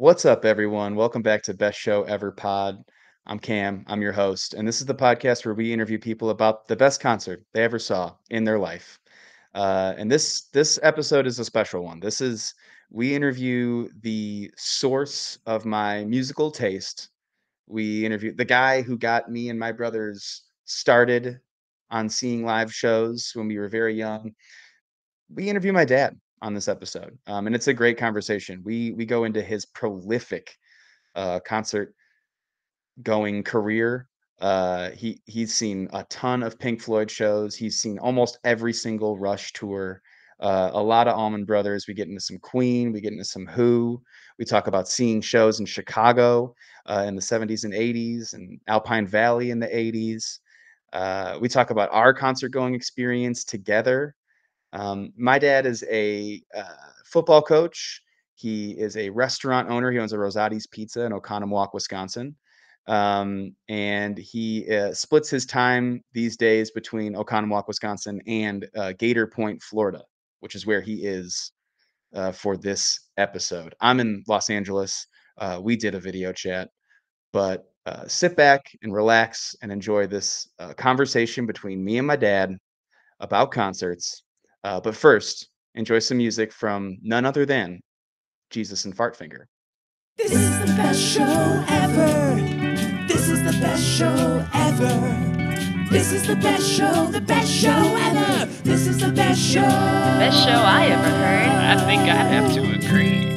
What's up, everyone? Welcome back to Best Show Ever Pod. I'm Cam, I'm your host, and this is the podcast where we interview people about the best concert they ever saw in their life. Uh, and this this episode is a special one. This is we interview the source of my musical taste. We interview the guy who got me and my brothers started on seeing live shows when we were very young. We interview my dad on this episode, um, and it's a great conversation. We we go into his prolific uh, concert going career. Uh, he he's seen a ton of Pink Floyd shows. He's seen almost every single Rush tour. Uh, a lot of Allman Brothers. We get into some Queen. We get into some Who. We talk about seeing shows in Chicago uh, in the 70s and 80s, and Alpine Valley in the 80s. Uh, we talk about our concert going experience together. Um, my dad is a uh, football coach. He is a restaurant owner. He owns a Rosati's Pizza in Oconomowoc, Wisconsin. Um, and he uh, splits his time these days between Oconomowoc, Wisconsin, and uh, Gator Point, Florida, which is where he is uh, for this episode. I'm in Los Angeles. Uh, we did a video chat, but uh, sit back and relax and enjoy this conversation between me and my dad about concerts. Uh, but first, enjoy some music from none other than Jesus and Fartfinger. This is the best show ever. This is the best show ever. This is the best show, the best show ever. This is the best show. Best show I ever heard. I think I have to agree.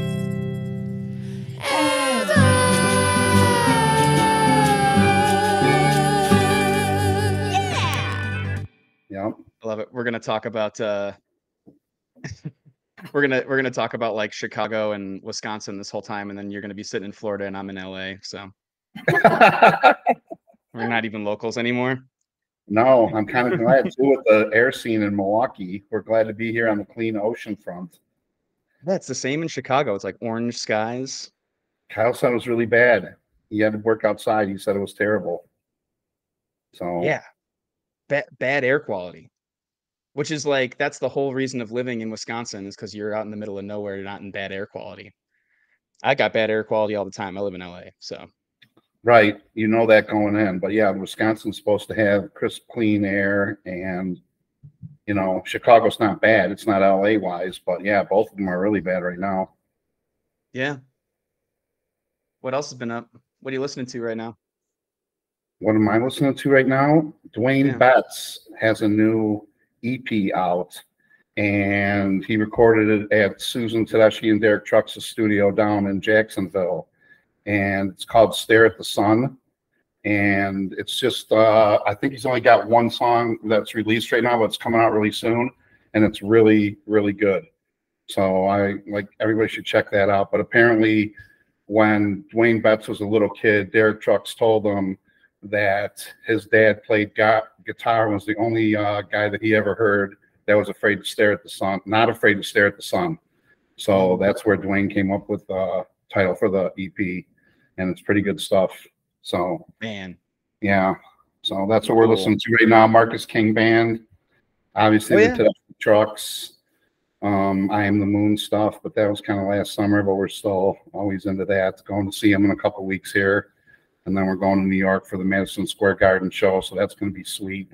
I love it. We're gonna talk about uh we're gonna we're gonna talk about like Chicago and Wisconsin this whole time, and then you're gonna be sitting in Florida and I'm in LA. So we're not even locals anymore. no, I'm kind of glad too with the air scene in Milwaukee. We're glad to be here on the clean ocean front. That's the same in Chicago. It's like orange skies. Kyle said it was really bad. He had to work outside. He said it was terrible. So Yeah. Bad bad air quality. Which is like that's the whole reason of living in Wisconsin is because you're out in the middle of nowhere, you're not in bad air quality. I got bad air quality all the time. I live in LA. So right, you know that going in. But yeah, Wisconsin's supposed to have crisp, clean air, and you know Chicago's not bad. It's not LA wise, but yeah, both of them are really bad right now. yeah. What else has been up? What are you listening to right now? What am I listening to right now? Duane Yeah. Betts has a new EP out, and he recorded it at Susan Tedeschi and Derek Trucks' studio down in Jacksonville, and it's called "Stare at the Sun." And it's just, uh, I think he's only got one song that's released right now, but it's coming out really soon, and it's really, really good. So I like everybody should check that out. But apparently, when Duane Betts was a little kid, Derek Trucks told him that his dad played gu- guitar and was the only uh, guy that he ever heard that was afraid to stare at the sun, not afraid to stare at the sun. So that's where Duane came up with the title for the EP, and it's pretty good stuff. So Man. yeah, so that's what we're Cool. listening to right now. Marcus King Band, obviously Oh, the yeah. Tedeschi Trucks. Um, I am the Moon stuff, but that was kind of last summer. But we're still always into that. Going to see him in a couple weeks here, and then we're going to New York for the Madison Square Garden show. So that's going to be sweet.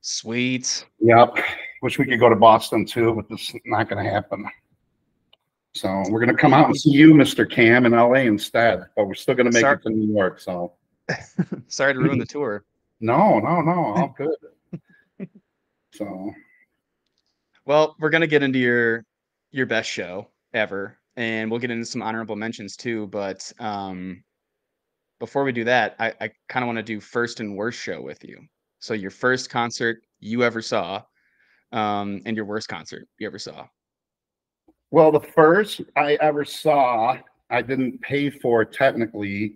Sweet. Yep. Wish we could go to Boston too, but this is not going to happen. So we're going to come out and see you, Mr. Cam, in LA instead. But we're still going to make Sorry. it to New York. So Sorry to ruin the tour. no, no, no, all good. So Well, we're gonna get into your your best show ever, and we'll get into some honorable mentions too. But um, before we do that, I, I kind of want to do first and worst show with you. So your first concert you ever saw, um, and your worst concert you ever saw. Well, the first I ever saw, I didn't pay for technically.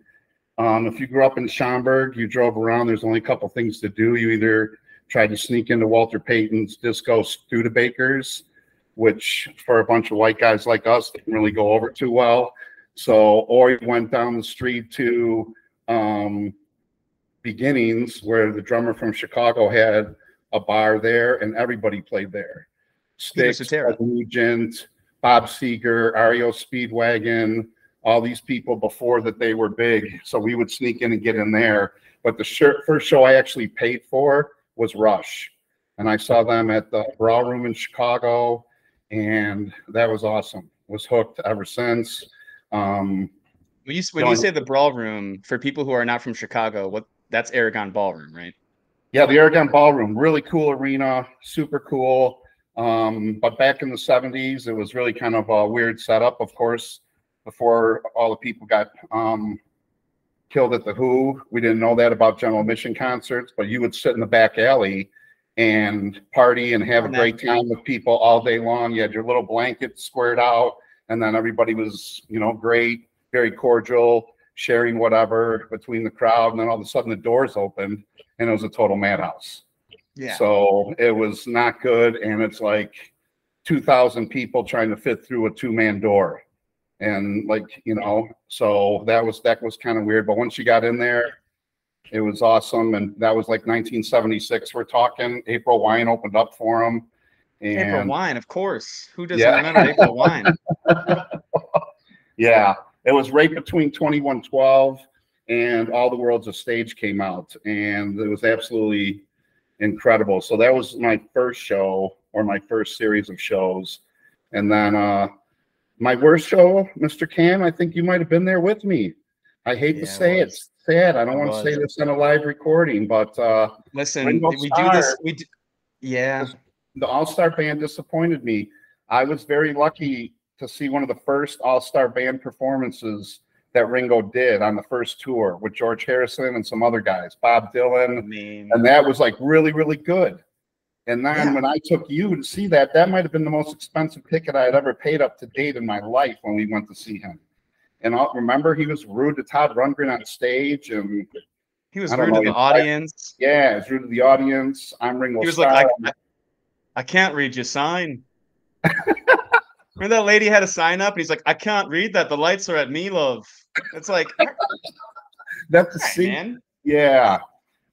Um, if you grew up in Schaumburg, you drove around, there's only a couple things to do. You either tried to sneak into Walter Payton's Disco Studebakers, which for a bunch of white guys like us didn't really go over too well. So, or you went down the street to um, Beginnings, where the drummer from Chicago had a bar there and everybody played there. Cetera. Nugent, Bob Seger, REO Speedwagon, all these people before that they were big. So we would sneak in and get in there. But the shir- first show I actually paid for was Rush. And I saw them at the Brawl Room in Chicago. And that was awesome. Was hooked ever since. Um, When you when you say the brawl room for people who are not from Chicago, what that's Aragon Ballroom, right? Yeah, the Aragon Ballroom, really cool arena, super cool. Um, but back in the seventies, it was really kind of a weird setup, of course, before all the people got um killed at the Who. We didn't know that about General Admission concerts, but you would sit in the back alley and party and have a And great time with people all day long. You had your little blanket squared out, and then everybody was, you know, great, very cordial, sharing whatever between the crowd, and then all of a sudden the doors opened and it was a total madhouse. Yeah. So it was not good, and it's like two thousand people trying to fit through a two-man door. And like, you know, so that was, that was kind of weird, but once you got in there, it was awesome, and that was like nineteen seventy-six, we're talking, April Wine opened up for them. April Wine, of course. Who doesn't Yeah. remember April Wine? yeah, it was right between twenty-one twelve and All the World's a Stage came out, and it was absolutely incredible. So that was my first show or my first series of shows. And then uh my worst show, Mr. Cam, I think you might have been there with me. I hate Yeah, to say it, was. sad. I don't want to say this on a live recording, but uh Listen, Ringo we do this. We do, yeah. The All-Star band disappointed me. I was very lucky to see one of the first All-Star band performances that Ringo did on the first tour with George Harrison and some other guys, Bob I Dylan, mean, and that was like really, really good. And then Yeah. when I took you to see that, that might have been the most expensive ticket I had ever paid up to date in my life when we went to see him. And I remember he was rude to Todd Rundgren on stage, and he was I don't rude to the you- audience. yeah, he was rude to the audience. I'm Ringo He was Starr. like, I, I, I can't read your sign. Remember that lady had a sign up, and he's like, I can't read that. The lights are at me, love. It's like, That's the "Alright, scene. man. Yeah.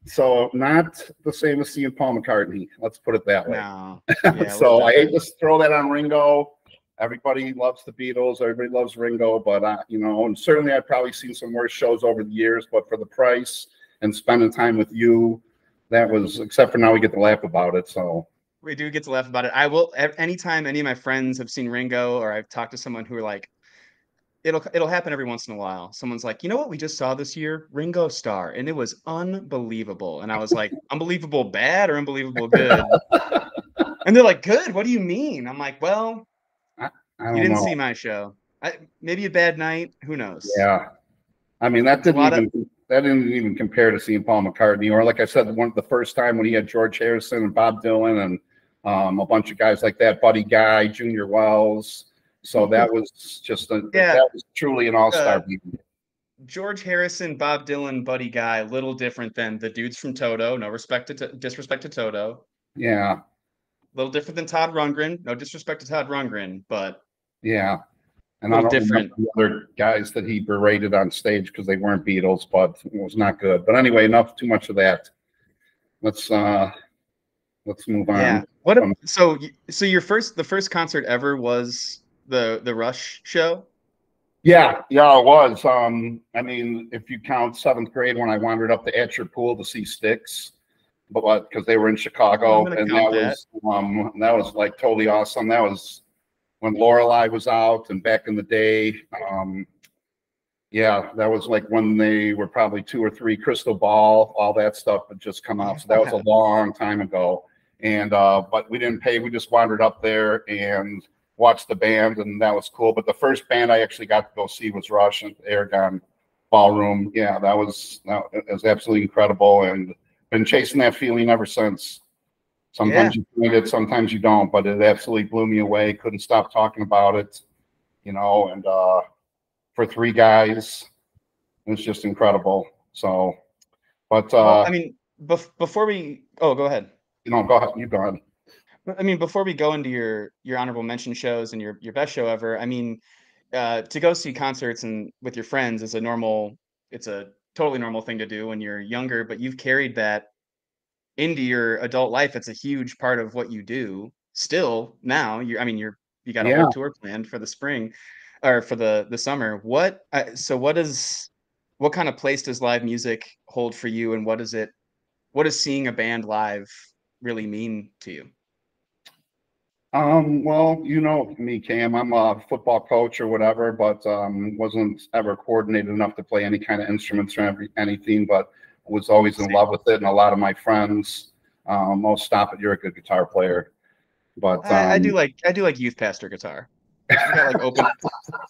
So not the same as seeing Paul McCartney. Let's put it that way. No. Yeah, so I hate to throw that on Ringo. Everybody loves the Beatles. Everybody loves Ringo, but uh, you know, and certainly I've probably seen some worse shows over the years. But for the price and spending time with you, that was. Except for now, we get to laugh about it. So We do get to laugh about it. I will anytime any of my friends have seen Ringo or I've talked to someone who are like, it'll it'll happen every once in a while. Someone's like, you know what we just saw this year? Ringo Starr, and it was unbelievable. And I was like, unbelievable bad or unbelievable good? and they're like, good. What do you mean? I'm like, well, I you didn't know. see my show. I, maybe a bad night. Who knows? Yeah. I mean, that didn't lot of- even that didn't even compare to seeing Paul McCartney, or like I said, one the first time when he had George Harrison and Bob Dylan and um, a bunch of guys like that, Buddy Guy, Junior Wells. So that was just a Yeah. that was truly an all star. Uh, George Harrison, Bob Dylan, Buddy Guy, a little different than the dudes from Toto. No respect to disrespect to Toto. yeah, A little different than Todd Rundgren. No disrespect to Todd Rundgren, but yeah. And I don't different. the other guys that he berated on stage because they weren't Beatles, but it was not good. But anyway, enough too much of that. Let's uh let's move on. yeah. What? A, so so your first the first concert ever was the the Rush show. Yeah, yeah, it was. Um, I mean, if you count seventh grade when I wandered up to Etcher Pool to see Styx, but because they were in Chicago, and that that. was um, that was like totally awesome. That was when Lorelei was out, and back in the day, um, yeah, that was like when they were probably two or three. Crystal Ball, all that stuff had just come out, so that was a long time ago. And uh, but we didn't pay. We just wandered up there and watched the band, and that was cool. But the first band I actually got to go see was Rush at Aragon Ballroom. Yeah, that was that was absolutely incredible, and been chasing that feeling ever since. Sometimes you find it, sometimes you don't, but it absolutely blew me away. Couldn't stop talking about it, you know. And uh, for three guys, it was just incredible. So, but uh, Well, I mean, bef- before we oh, go ahead. You know, go ahead, you go ahead. I mean, before we go into your your honorable mention shows and your your best show ever, I mean, uh, to go see concerts and with your friends is a normal. It's a totally normal thing to do when you're younger, but you've carried that into your adult life. It's a huge part of what you do still now. You, I mean, you're you got a Yeah. whole tour planned for the spring. or for the the summer. What uh, so what is what kind of place does live music hold for you, and what is it? What is seeing a band live really mean to you? Um, well, you know me, Cam. I'm a football coach or whatever, but um, wasn't ever coordinated enough to play any kind of instruments or every, anything. But was always in love with it, and a lot of my friends, um, most stop it. You're a good guitar player, but um, I, I do like I do like youth pastor guitar. Got like open,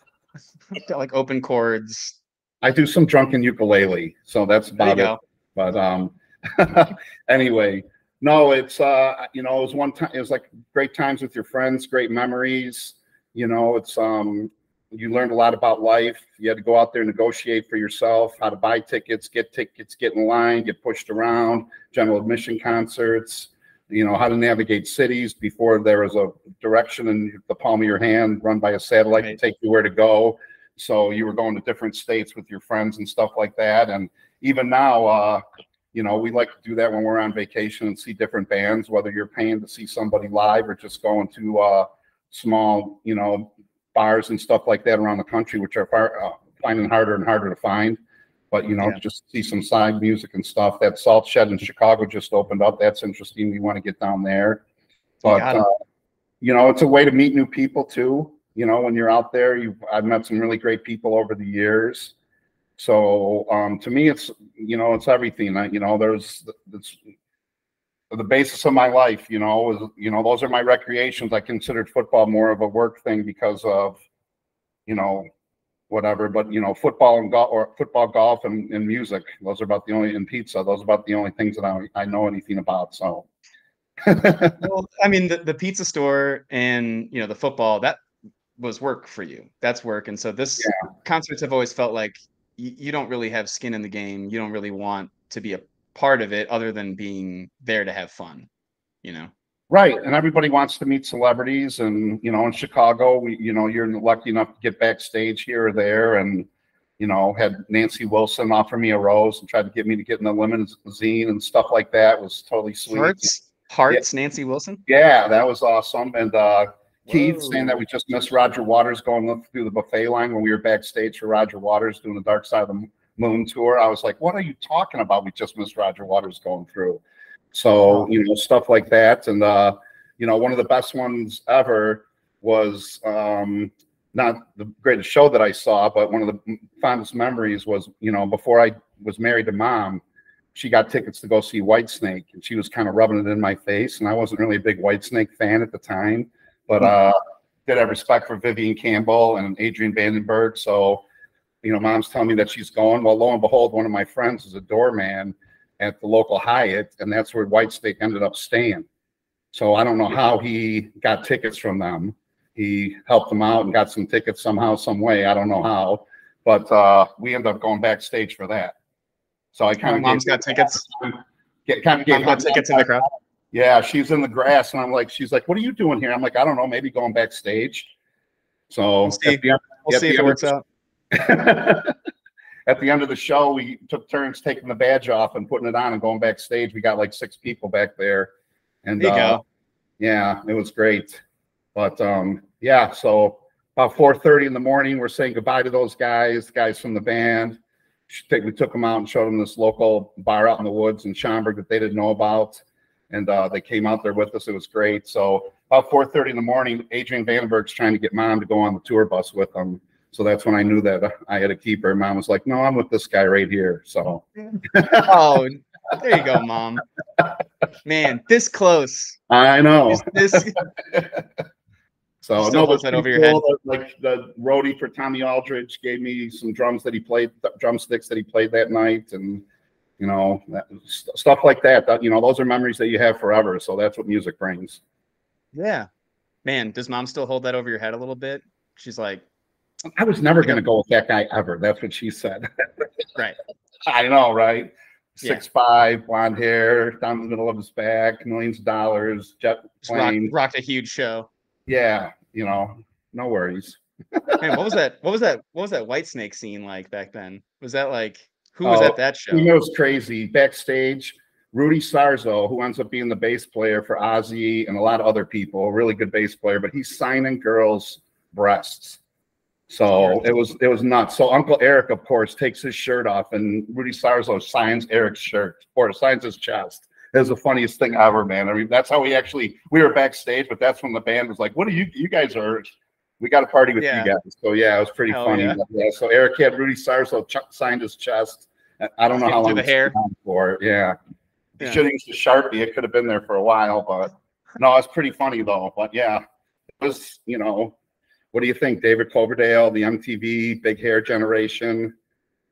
got like open chords. I do some drunken ukulele, so that's about it. go. But um, anyway, no, it's uh, you know, it was one time. It was like great times with your friends, great memories. You know, it's um, you learned a lot about life. You had to go out there and negotiate for yourself, how to buy tickets, get tickets, get in line, get pushed around, general admission concerts. You know how to navigate cities before there was a direction in the palm of your hand run by a satellite Right. to take you where to go. So you were going to different states with your friends and stuff like that. And even now, uh, you know, we like to do that when we're on vacation and see different bands, whether you're paying to see somebody live or just going to uh, small, you know, bars and stuff like that around the country, which are far, uh, finding harder and harder to find. But you know, Yeah. just see some side music and stuff. That Salt Shed in Chicago just opened up. That's interesting. We want to get down there. But uh, you know, it's a way to meet new people too. You know, when you're out there, you've I've met some really great people over the years. So um, to me, it's you know, it's everything. I, you know, there's it's the basis of my life. You know, is you know, those are my recreations. I considered football more of a work thing because of, you know, whatever. But you know, football and golf or football, golf, and, and music. Those are about the only and pizza. Those are about the only things that I I know anything about. So. Well, I mean, the, the pizza store and you know the football that was work for you. That's work, and so this concerts have always felt like y- you don't really have skin in the game. You don't really want to be a part of it, other than being there to have fun. You know. Right, and everybody wants to meet celebrities, and you know, in Chicago, we, you know, you're lucky enough to get backstage here or there, and you know, had Nancy Wilson offer me a rose and tried to get me to get in the limousine and stuff like that. It was totally sweet. Hearts, Hearts, Nancy Wilson. Yeah, that was awesome. And uh, Keith saying that we just missed Roger Waters going through the buffet line when we were backstage for Roger Waters doing the Dark Side of the Moon tour. I was like, "What are you talking about? We just missed Roger Waters going through." So you know, stuff like that. And uh, you know, one of the best ones ever was um, not the greatest show that I saw, but one of the fondest memories was you know before I was married to mom she got tickets to go see Whitesnake, and she was kind of rubbing it in my face. And I wasn't really a big Whitesnake fan at the time, but uh, did have respect for Vivian Campbell and Adrian Vandenberg. So, you know, mom's telling me that she's going. Well, lo and behold, one of my friends is a doorman at the local Hyatt, and that's where Whitesnake ended up staying. So I don't know how he got tickets from them. He helped them out and got some tickets somehow, some way. I don't know how, but uh, we ended up going backstage for that. So I kind of Mom's got tickets. Get, kind of Mom gave got tickets in the crowd. Yeah, she's in the grass, and I'm like, she's like, "What are you doing here?" I'm like, "I don't know, maybe going backstage." So We'll see. at the end, We'll see if it works of- out. at the end of the show, we took turns taking the badge off and putting it on and going backstage. We got like six people back there, and There uh, yeah, it was great. But um, yeah, so about 4:30 in the morning, we're saying goodbye to those guys, guys from the band. We took them out and showed them this local bar out in the woods in Schaumburg that they didn't know about, and uh, they came out there with us. It was great. So about 4:30 in the morning, Adrian Vandenberg's trying to get mom to go on the tour bus with them. So that's when I knew that I had a keeper. Mom was like, "No, I'm with this guy right here." So Oh, there you go, mom. Man, this close. I know. This, this So Still no, that over your people, Like the roadie for Tommy Aldridge gave me some drums that he played, drumsticks that he played that night, and you know that, st- stuff like that. That you know, those are memories that you have forever. So that's what music brings. yeah. Man, does mom still hold that over your head a little bit? She's like, I was never going to go with that guy ever. That's what she said. Right. I know, right? Yeah. Six five, blonde hair, down the middle of his back, millions of dollars, jet rock, plane. rocked a huge show. Yeah, you know, no worries. Man, what was that? What was that? What was that Whitesnake scene like back then? Was that like who was Oh, at that show? You know, it's crazy. Backstage, Rudy Sarzo, who ends up being the bass player for Ozzy and a lot of other people, a really good bass player, but he's signing girls' breasts. So it was it was nuts. So Uncle Eric, of course, takes his shirt off, and Rudy Sarzo signs Eric's shirt or signs his chest. It was the funniest thing ever, man. I mean, that's how we actually we were backstage, but that's when the band was like, "What are you? You guys are." We got a party with Yeah. you guys. So yeah, it was pretty Hell funny. yeah. Yeah. So Eric had Rudy Sarzo ch- signed his chest. I don't know how long the hair. for. Yeah. Yeah. Should have used a sharpie. It could have been there for a while, but no, it's pretty funny though. But yeah, it was you know, what do you think, David Coverdale, the MTV Big Hair Generation?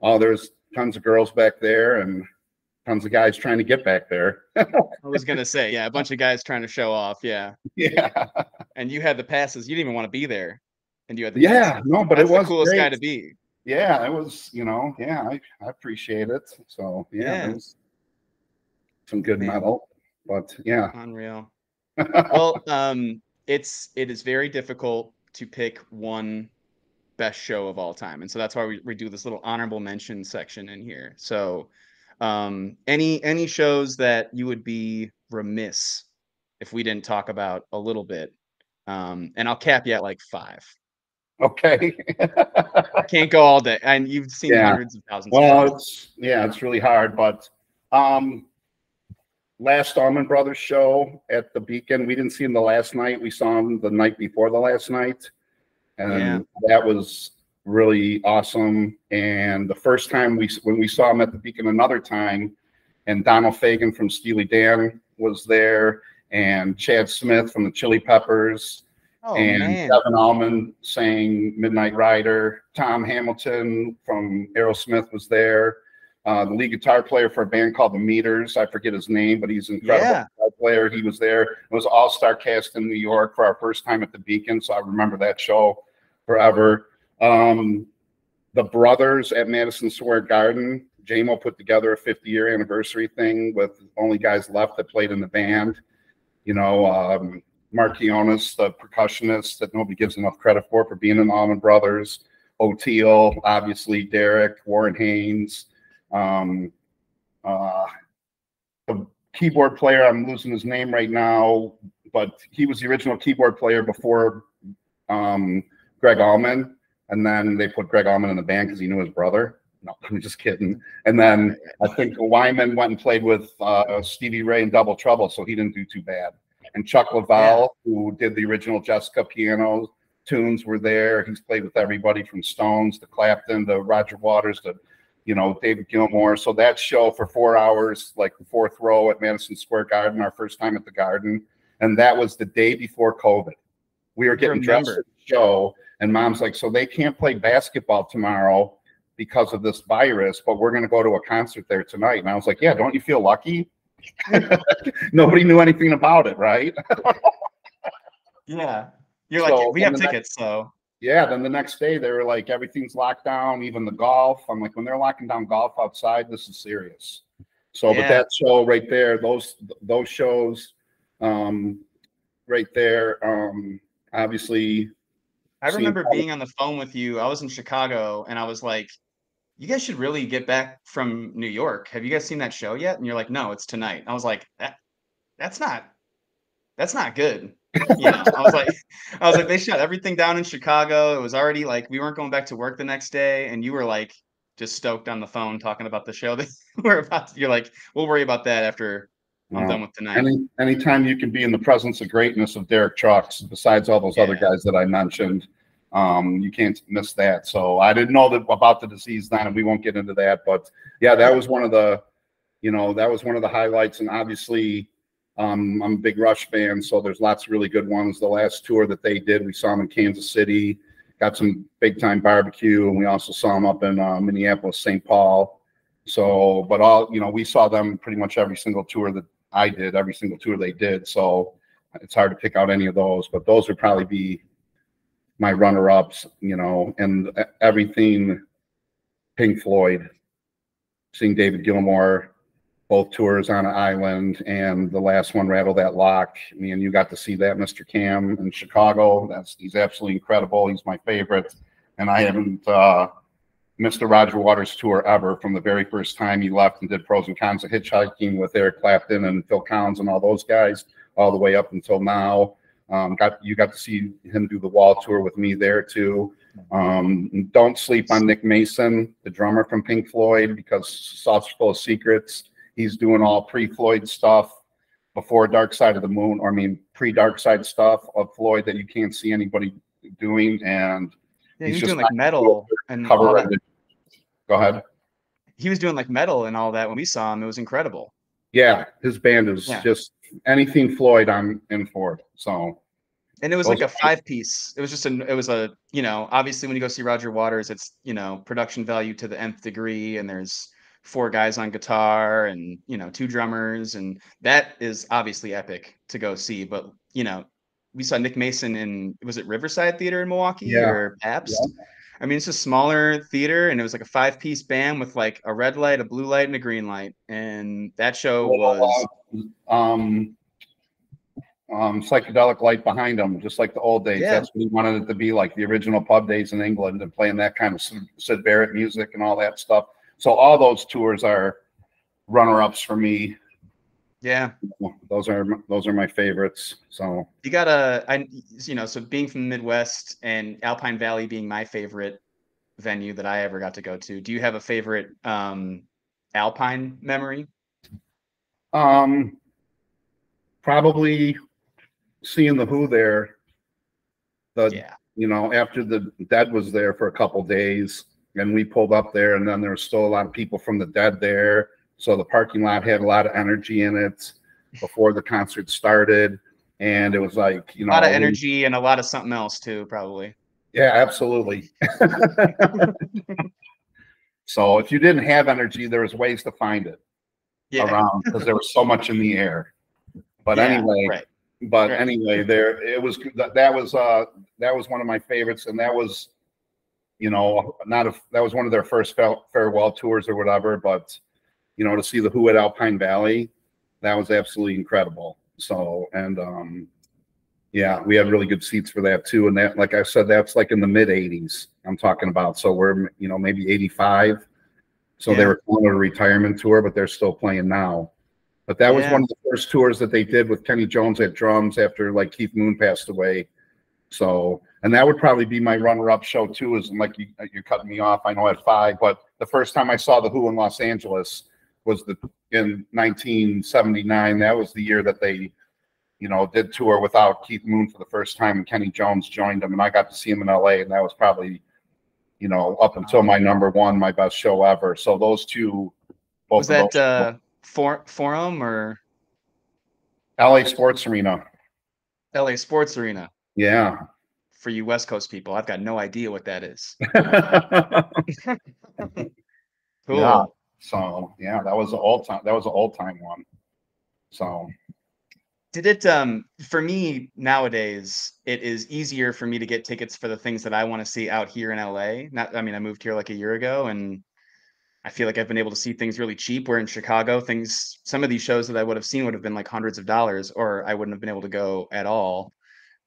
Oh, there's tons of girls back there and tons of guys trying to get back there. I was gonna say, yeah, a bunch of guys trying to show off, yeah. yeah, And you had the passes. You didn't even want to be there, and you had the yeah, passes. no, but That's it was the coolest guy to be. Yeah, it was. You know, yeah, I, I appreciate it. So yeah, Yeah. it was some good Man. metal, but yeah. Unreal. well, um, it's it is very difficult to pick one best show of all time, and so that's why we, we do this little honorable mention section in here. So, um, any any shows that you would be remiss if we didn't talk about a little bit, um, and I'll cap you at like five. okay. I can't go all day, and you've seen Yeah. hundreds of thousands. of Well, shows. it's yeah, it's really hard, but um last Allman Brothers show at the Beacon, we didn't see him the last night. We saw him the night before the last night. And Yeah. that was really awesome. And the first time we when we saw him at the Beacon another time, and Donald Fagen from Steely Dan was there, and Chad Smith from the Chili Peppers oh and man, Devon Allman sang Midnight Rider. Tom Hamilton from Aerosmith was there. Uh, the lead guitar player for a band called The Meters. I forget his name, but he's an incredible Yeah. player. He was there. It was all star cast in New York for our first time at the Beacon, so I remember that show forever. Um, the brothers at Madison Square Garden. Jaimoe put together a 50 year anniversary thing with only guys left that played in the band. You know, um, Marc Quiñones, the percussionist that nobody gives enough credit for for being in Allman Brothers. Oteil, obviously Derek, Warren Haynes, um, uh, the keyboard player. I'm losing his name right now, but he was the original keyboard player before um, Gregg Allman, and then they put Gregg Allman in the band because he knew his brother. No, I'm just kidding. And then I think Wynans went and played with uh, Stevie Ray in Double Trouble, so he didn't do too bad. And Chuck Leavell, who did the original Jessica piano tunes, were there. He's played with everybody from Stones to Clapton to Roger Waters to, you know, David Gilmour. So that show for four hours, like the fourth row at Madison Square Garden, our first time at the Garden, and that was the day before COVID. We were getting dressed for the show, and Mom's like, "So they can't play basketball tomorrow." because of this virus, but we're going to go to a concert there tonight. And I was like, yeah, don't you feel lucky? Nobody knew anything about it, right? yeah. You're So, like, we have the next- tickets, so Yeah. Then the next day they were like, everything's locked down, even the golf. I'm like, when they're locking down golf outside, this is serious. So, but that show right there, those those shows, um, right there, um, obviously, I remember being on the phone with you. I was in Chicago and I was like, you guys should really get back from New York. Have you guys seen that show yet? And you're like, no, it's tonight. I was like, that that's not that's not good. You know, I was like, I was like, they shut everything down in Chicago. It was already like we weren't going back to work the next day, and you were like just stoked on the phone talking about the show that we're about to, you're like, we'll worry about that after I'm Yeah. done with tonight. Any anytime you can be in the presence of greatness of Derek Trucks, besides all those other guys that I mentioned, um, you can't miss that. So I didn't know that about the disease then, and we won't get into that. But yeah, that was one of the, you know, that was one of the highlights. And obviously, um, I'm a big Rush fan, so there's lots of really good ones. The last tour that they did, we saw them in Kansas City, got some big time barbecue, and we also saw them up in uh, Minneapolis, St. Paul. So, but all you know, we saw them pretty much every single tour that I did, every single tour they did. So it's hard to pick out any of those, but those would probably be my runner ups, you know, and everything Pink Floyd, seeing David Gilmour, both tours on an island, and the last one, Rattle That Lock. Me and you got to see that, Mr. Cam, in Chicago. That's he's absolutely incredible. He's my favorite. And I haven't uh, a Roger Waters tour ever from the very first time he left and did pros and cons of hitchhiking with Eric Clapton and Phil Collins and all those guys, all the way up until now. Um, got you got to see him do the wall tour with me there too. Um, don't sleep on Nick Mason, the drummer from Pink Floyd, because Saucerful of Secrets. He's doing all pre-Floyd stuff before Dark Side of the Moon, or I mean pre-Dark Side stuff of Floyd that you can't see anybody doing. And Yeah, He's he was just doing like metal and all cover that. Go ahead. he was doing like metal and all that when we saw him. It was incredible. Yeah, his band is Yeah. just anything Floyd I'm in for. So And it was Those like a five piece. It was just a it was a, you know, obviously when you go see Roger Waters, it's, you know, production value to the nth degree and there's four guys on guitar and, you know, two drummers and that is obviously epic to go see, but, you know, we saw Nick Mason in was it Riverside Theater in Milwaukee Yeah. or Pabst? I mean, it's a smaller theater and it was like a five piece band with like a red light, a blue light, and a green light. And that show was um um psychedelic light behind them, just like the old days. Yeah. That's what he wanted it to be like the original pub days in England and playing that kind of Syd- Syd Barrett music and all that stuff. So all those tours are runner-ups for me. Yeah. Those are those are my favorites. So you gotta i you know so being from the midwest and alpine valley being my favorite venue that i ever got to go to do you have a favorite um alpine memory um probably seeing the Who there. The yeah you know, after the dead was there for a couple days and we pulled up there and then there was still a lot of people from the dead there. So the parking lot had a lot of energy in it before the concert started. And it was like, you know, a lot of energy and a lot of something else too probably Yeah, absolutely. so if you didn't have energy, there was ways to find it yeah around because there was so much in the air. But Yeah, anyway, right but Right. anyway, there it was that, that was uh that was one of my favorites, and that was you know not a that was one of their first farewell tours or whatever. But you know to see the Who at Alpine Valley, that was absolutely incredible. So and um yeah, we had really good seats for that too. And that, like I said, that's like in the mid '80s. I'm talking about. So we're you know maybe '85. So they were calling it a retirement tour, but they're still playing now. But that was Yeah. one of the first tours that they did with Kenny Jones at drums after like Keith Moon passed away. So, and that would probably be my runner-up show too. Is like you, you're cutting me off. I know at five, but the first time I saw the Who in Los Angeles was the in 1979. That was the year that they, you know, did tour without Keith Moon for the first time, and Kenny Jones joined them, and I got to see him in LA, and that was probably, you know, up until my number one, my best show ever. So those two, both was that those- uh for, forum or LA Sports Arena. la sports arena Yeah. for you west coast people i've got no idea what that is cool Yeah. So yeah, that was an old time. That was an old time one. So did it um for me nowadays it is easier for me to get tickets for the things that i want to see out here in la not i mean i moved here like a year ago and i feel like i've been able to see things really cheap where in chicago things some of these shows that i would have seen would have been like hundreds of dollars or i wouldn't have been able to go at all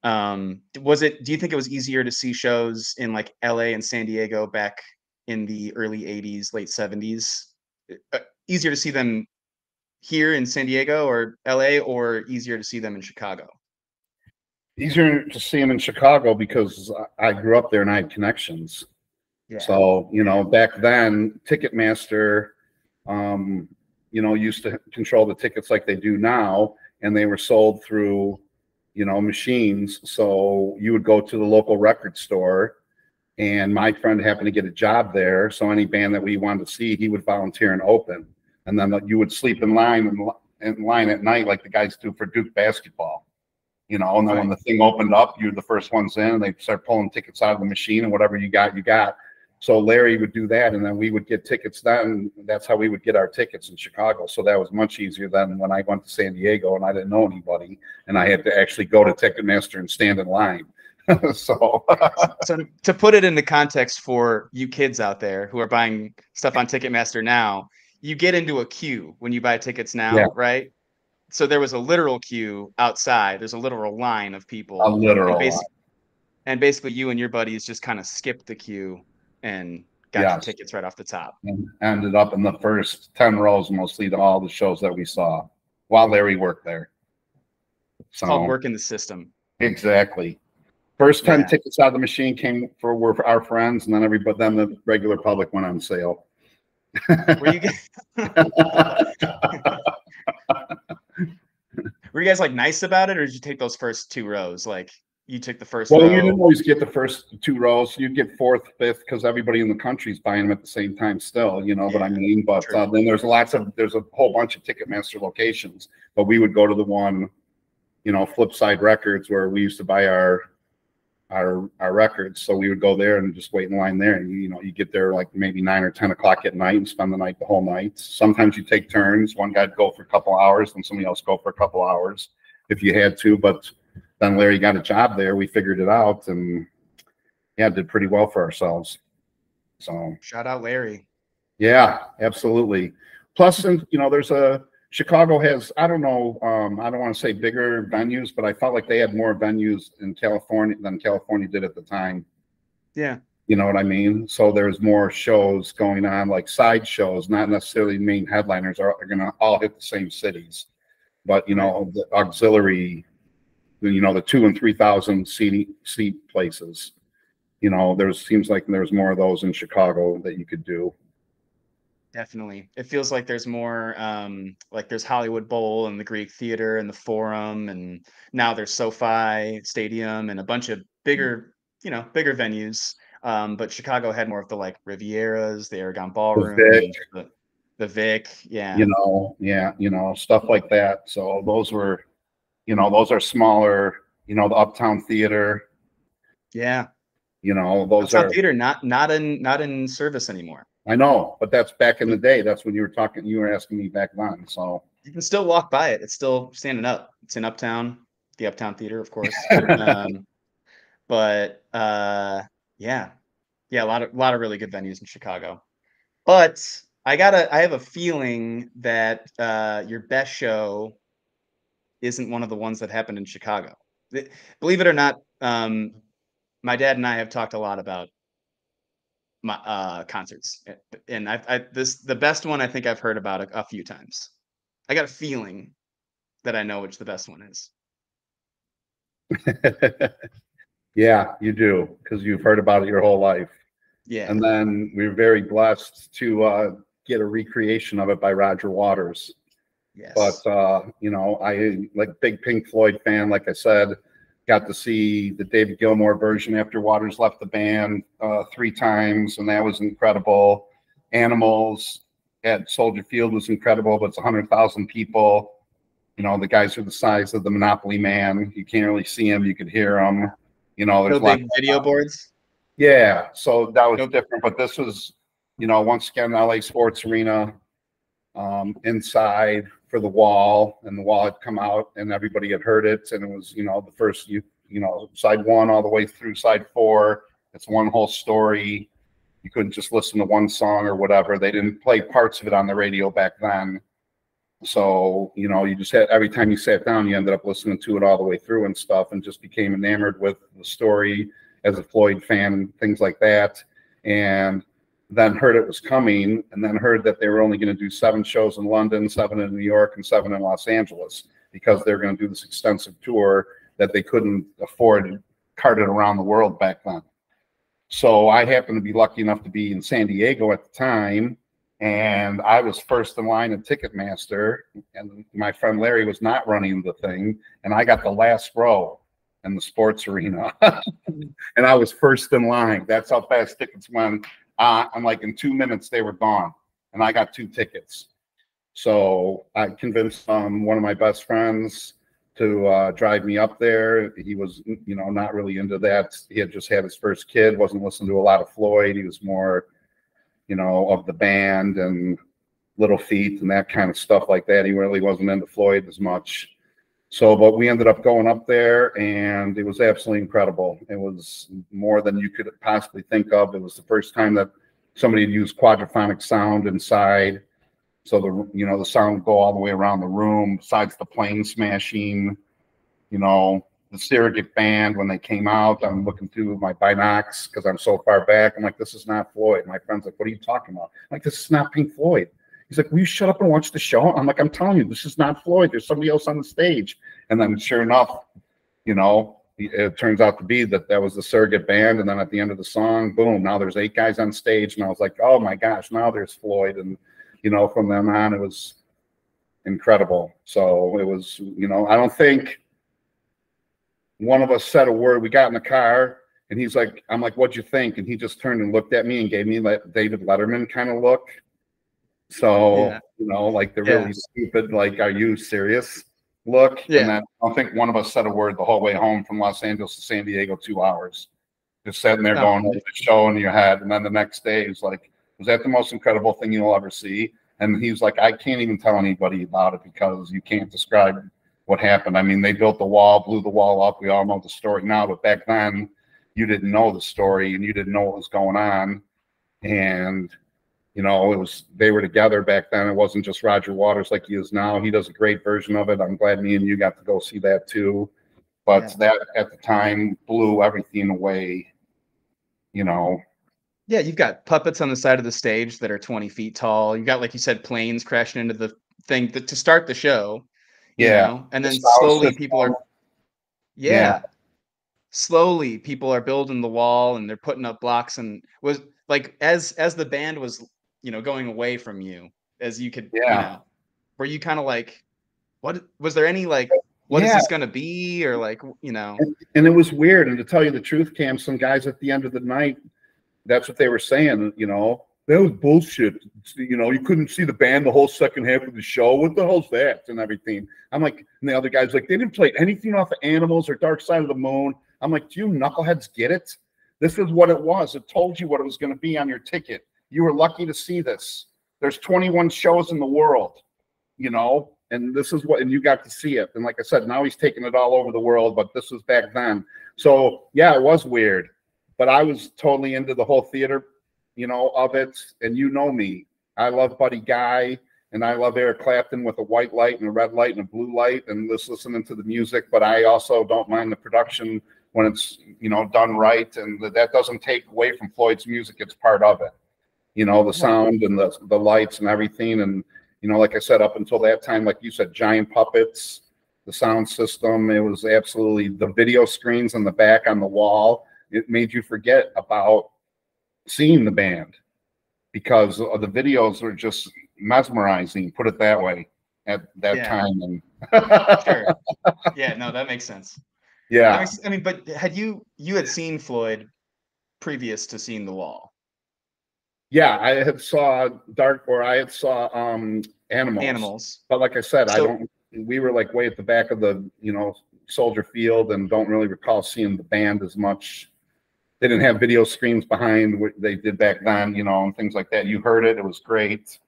um was it do you think it was easier to see shows in like la and san diego back in the early 80s late 70s Uh, easier to see them here in San Diego or LA or easier to see them in Chicago? easier to see them in Chicago because I I grew up there and I had connections. So, you know, back then, Ticketmaster, um, you know, used to control the tickets like they do now, and they were sold through, you know, machines. So you would go to the local record store, and my friend happened to get a job there. So any band that we wanted to see, he would volunteer and open, and then uh, you would sleep in line in, in line at night like the guys do for Duke basketball. You know, and then when the thing opened up, you're the first ones in, and they start pulling tickets out of the machine, and whatever you got, you got. So Larry would do that, and then we would get tickets then. That's how we would get our tickets in Chicago. So that was much easier than when I went to San Diego and I didn't know anybody, and I had to actually go to Ticketmaster and stand in line. so So to put it into context for you kids out there who are buying stuff on Ticketmaster now, you get into a queue when you buy tickets now, Yeah. right? So there was a literal queue outside. There's a literal line of people. a literal. and, basi- and basically you and your buddies just kind of skipped the queue and got your Yes. tickets right off the top. and ended up in the first 10 rows mostly to all the shows that we saw while Larry worked there. It's called So work the system. exactly. First time Yeah. tickets out of the machine came for were for our friends, and then everybody, then the regular public went on sale. Were you guys, were you guys like nice about it, or did you take those first two rows? Like you took the first Well, row. you didn't always get the first two rows. You'd get fourth, fifth, because everybody in the country's buying them at the same time still, you know what I mean? But uh, then there's lots of, there's a whole bunch of Ticketmaster locations, but we would go to the one, you know, Flipside Records where we used to buy our, our, our records. So we would go there and just wait in line there. And you, know, you get there like maybe nine or 10 o'clock at night and spend the night the whole night. Sometimes you take turns. One guy'd go for a couple hours and somebody else go for a couple hours if you had to, but then Larry got a job there. We figured it out and yeah, did pretty well for ourselves. So Shout out Larry. yeah, absolutely. Plus, and you know, there's a Chicago has I don't know, um, I don't want to say bigger venues, but I felt like they had more venues in California than California did at the time. Yeah. You know what I mean? So there's more shows going on, like side shows, not necessarily main headliners are, are gonna all hit the same cities. But you know, the auxiliary, you know, the two and three thousand seat seat places. You know, there seems like there's more of those in Chicago that you could do. Definitely. It feels like there's more um like there's Hollywood Bowl and the Greek Theater and the Forum and now there's SoFi Stadium and a bunch of bigger, you know, bigger venues. Um, but Chicago had more of the like Rivieras, the Aragon Ballroom, Vic. the, the Vic. Yeah. you know, yeah, you know, stuff like that. So those were, you know, those are smaller, you know, the Uptown Theater, Yeah. you know, those Uptown are, Theater not not in not in service anymore. I know, but that's back in the day. That's when you were talking, you were asking me back then. So, You can still walk by it. It's still standing up. It's in Uptown, the Uptown Theater, of course. um, but uh, yeah, yeah, a lot of a lot of really good venues in Chicago. But I gotta, I have a feeling that uh, your best show isn't one of the ones that happened in Chicago. Believe it or not, um, my dad and I have talked a lot about my uh, concerts, and I, I this the best one I think I've heard about a, a few times. I got a feeling that I know which the best one is. yeah, you do, because you've heard about it your whole life. Yeah, And then we're very blessed to uh, get a recreation of it by Roger Waters. yes, But uh, you know, I like big Pink Floyd fan, like I said, got to see the David Gilmour version after Waters left the band uh, three times, and that was incredible. Animals at Soldier Field was incredible, but it's hundred thousand people. You know, the guys are the size of the Monopoly Man. You can't really see them, you could hear them. You know, there's big video boards. yeah, so that was Nope. different, but this was, you know, once again, LA Sports Arena, um, inside for the wall, and the wall had come out, and everybody had heard it, and it was, you know, the first, you, you know, side one all the way through side four. It's one whole story. You couldn't just listen to one song or whatever. They didn't play parts of it on the radio back then. So, you know, you just had every time you sat down, you ended up listening to it all the way through and stuff, and just became enamored with the story as a Floyd fan and things like that. And then heard it was coming, and then heard that they were only going to do seven shows in London, seven in New York, and seven in Los Angeles because they're going to do this extensive tour that they couldn't afford carted around the world back then. So I happened to be lucky enough to be in San Diego at the time, and I was first in line at Ticketmaster, and my friend Larry was not running the thing, and I got the last row in the sports arena, and I was first in line. That's how fast tickets went. Uh, I'm like in two minutes they were gone, and I got two tickets. So I convinced um, one of my best friends to uh, drive me up there. He was, you know, not really into that. He had just had his first kid, wasn't listening to a lot of Floyd. He was more, you know, of the band and Little Feat and that kind of stuff like that. He really wasn't into Floyd as much. So, but we ended up going up there and it was absolutely incredible. It was more than you could possibly think of. It was the first time that somebody had used quadraphonic sound inside. So the, you know, the sound would go all the way around the room besides the plane smashing, you know, the surrogate band when they came out. I'm looking through my binocs because I'm so far back. I'm like, this is not Floyd. My friend's like, what are you talking about? I'm like, this is not Pink Floyd. He's like, will you shut up and watch the show? I'm like, I'm telling you, this is not Floyd. There's somebody else on the stage. And then sure enough, you know, it turns out to be that that was the surrogate band. And then at the end of the song, boom, now there's eight guys on stage. And I was like, oh my gosh, now there's Floyd. And, you know, from then on, it was incredible. So it was, you know, I don't think one of us said a word. We got in the car and he's like, I'm like, what'd you think? And he just turned and looked at me and gave me that David Letterman kind of look. So, Yeah. you know, like the Yeah. really stupid, like, are you serious look? Yeah. And then I don't think one of us said a word the whole way home from Los Angeles to San Diego, two hours. Just sitting there Oh. going the show in your head. And then the next day he's like, was that the most incredible thing you'll ever see? And he was like, I can't even tell anybody about it because you can't describe what happened. I mean, they built the wall, blew the wall up. We all know the story now, but back then you didn't know the story and you didn't know what was going on. And you know, it was they were together back then. It wasn't just Roger Waters like he is now. He does a great version of it. I'm glad me and you got to go see that too. But Yeah. that at the time blew everything away. You know, Yeah, you've got puppets on the side of the stage that are 20 feet tall. You've got, like you said, planes crashing into the thing that, to start the show. you yeah. know, And then slowly system. people are, yeah, Yeah. slowly people are building the wall and they're putting up blocks. And was like, as, as the band was, you know, going away from you, as you could, you Yeah. know, were you kind of like, what was there any like, what is Yeah. this going to be? Or like, you know, and it was weird. And to tell you the truth, Cam, some guys at the end of the night, that's what they were saying. You know, that was bullshit. You know, you couldn't see the band the whole second half of the show. What the hell's that? And everything. I'm like, and the other guys like, they didn't play anything off of Animals or Dark Side of the Moon. I'm like, do you knuckleheads get it? This is what it was. It told you what it was going to be on your ticket. You were lucky to see this. There's 21 shows in the world, you know, and this is what, and you got to see it. And like I said, now he's taking it all over the world, but this was back then. So yeah, it was weird, but I was totally into the whole theater, you know, of it. And you know me, I love Buddy Guy and I love Eric Clapton with a white light and a red light and a blue light and just listening to the music. But I also don't mind the production when it's, you know, done right. And that doesn't take away from Floyd's music. It's part of it, you know, the sound and the, the lights and everything. And, you know, like I said, up until that time, like you said, giant puppets, the sound system, it was absolutely the video screens on the back on the wall. It made you forget about seeing the band because of the videos were just mesmerizing, put it that way, at that Yeah. time. And sure. yeah, no, that makes sense. Yeah, I mean, but had you you had seen Floyd previous to seeing the wall? Yeah, I had saw Dark or I had saw um animals. Animals. But like I said, I don't. We were like way at the back of the you know Soldier Field, and don't really recall seeing the band as much. They didn't have video screens behind what they did back then, you know, and things like that. You heard it; it was great.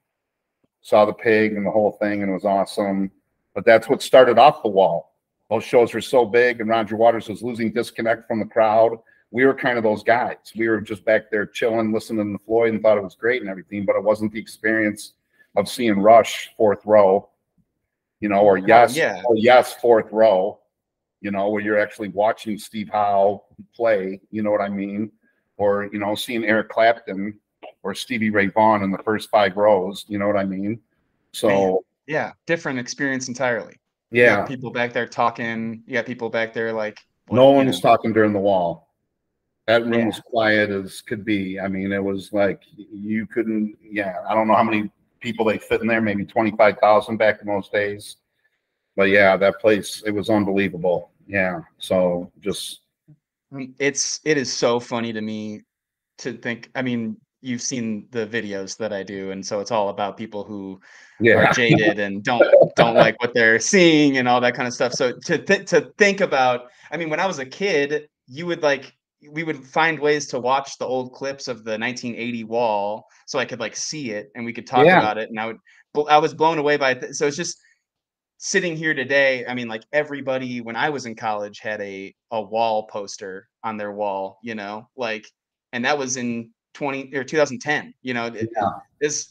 Saw the pig and the whole thing, and it was awesome. But that's what started off the wall. Those shows were so big, and Roger Waters was losing disconnect from the crowd. We were kind of those guys. We were just back there chilling, listening to Floyd, and thought it was great and everything. But it wasn't the experience of seeing Rush fourth row, you know, or yes, yeah. or yes, fourth row, you know, where you're actually watching Steve Howe play, you know what I mean? Or, you know, seeing Eric Clapton or Stevie Ray Vaughan in the first five rows, you know what I mean? So, Yeah, different experience entirely. Yeah, people back there talking. You got people back there like no one was talking during the wall. That room Yeah. was quiet as could be. I mean, it was like you couldn't, yeah, I don't know how many people they fit in there, maybe 25,000 back in those days. But yeah, that place, it was unbelievable. Yeah. So just, It's it is so funny to me to think. I mean, you've seen the videos that I do, and so it's all about people who yeah. are jaded and don't don't like what they're seeing and all that kind of stuff. So to th- to think about, I mean, when I was a kid, you would like we would find ways to watch the old clips of the 1980 wall so I could like see it and we could talk Yeah. about it. And I would, I was blown away by it. So it's just sitting here today. I mean, like everybody when I was in college had a a wall poster on their wall, you know, like, and that was in 20 or 2010. You know, it, Yeah. this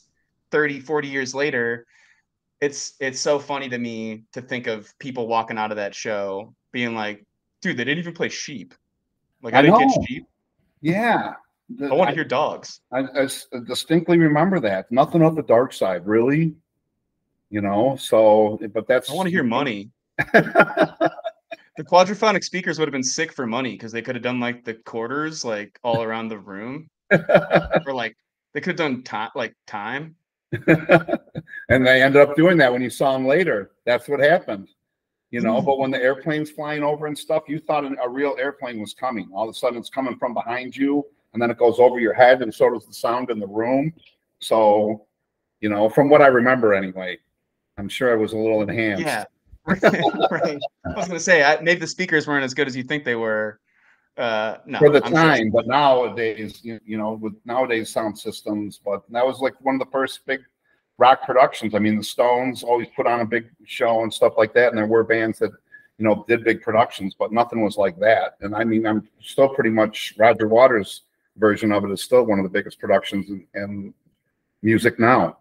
30, 40 years later. It's it's so funny to me to think of people walking out of that show being like, dude, they didn't even play sheep. Like I, I didn't know. get sheep. Yeah. I want to hear dogs. I distinctly remember that. Nothing of the dark side, really. You know, so, but that's. I want to hear money. the quadraphonic speakers would have been sick for money because they could have done like the quarters like all around the room, or like they could have done time like time. and they ended up doing that when you saw them later. That's what happened. You know, but when the airplane's flying over and stuff, you thought an- a real airplane was coming. All of a sudden, it's coming from behind you, and then it goes over your head, and so does the sound in the room. So, you know, from what I remember, anyway, I'm sure it was a little enhanced. Yeah. right. I was gonna say I, maybe the speakers weren't as good as you think they were. Uh, no, for the I'm sure- time, but nowadays, you, you know, with nowadays sound systems, but that was like one of the first big rock productions. I mean, the Stones always put on a big show and stuff like that, and there were bands that, you know, did big productions, but nothing was like that. And I mean, I'm still pretty much Roger Waters' version of it is still one of the biggest productions in, in music now.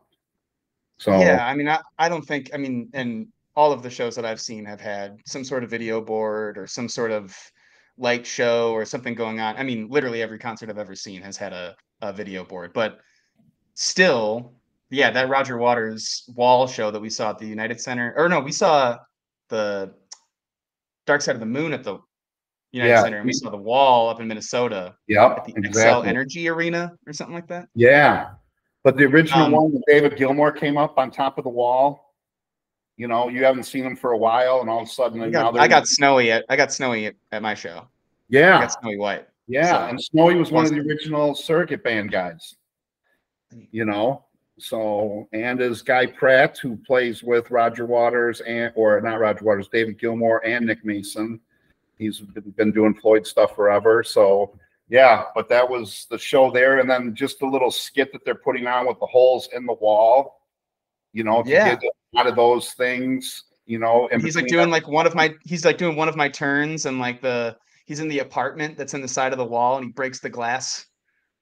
So Yeah, I mean, I, I don't think, I mean, and all of the shows that I've seen have had some sort of video board or some sort of light show or something going on. I mean, literally every concert I've ever seen has had a, a video board, but still, yeah, that Roger Waters wall show that we saw at the United Center, or no, we saw the Dark Side of the Moon at the United Yeah. Center, and we saw the wall up in Minnesota yeah, at the Xcel. Energy Arena or something like that. Yeah, but the original Um, one, David Gilmour came up on top of the wall. You know, you haven't seen him for a while, and all of a sudden, I now got, I got snowy at I got snowy at, at my show. I yeah, got snowy white. yeah. so- and Snowy was one of the original surrogate band guys. You know, so and is Guy Pratt, who plays with Roger Waters and or not Roger Waters, David Gilmour and Nick Mason. He's been, doing Floyd stuff forever. So yeah, but that was the show there, and then just a little skit that they're putting on with the holes in the wall. You know, Yeah. a lot of those things. You know, in he's like doing like one of my he's like doing one of my turns and like the he's in the apartment that's in the side of the wall and he breaks the glass.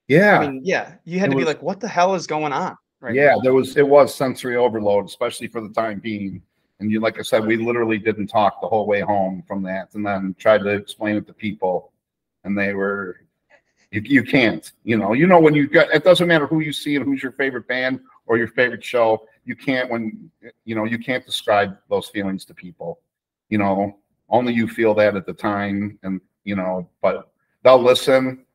yeah, I mean, yeah, you had It to be was- like, what the hell is going on? Right. yeah, there was it was sensory overload, especially for the time being. And you, like I said, we literally didn't talk the whole way home from that, and then tried to explain it to people, and they were, you, you can't, you know, you know when you got it doesn't matter who you see and who's your favorite band or your favorite show, you can't when you know you can't describe those feelings to people, you know, only you feel that at the time, and you know, but they'll listen,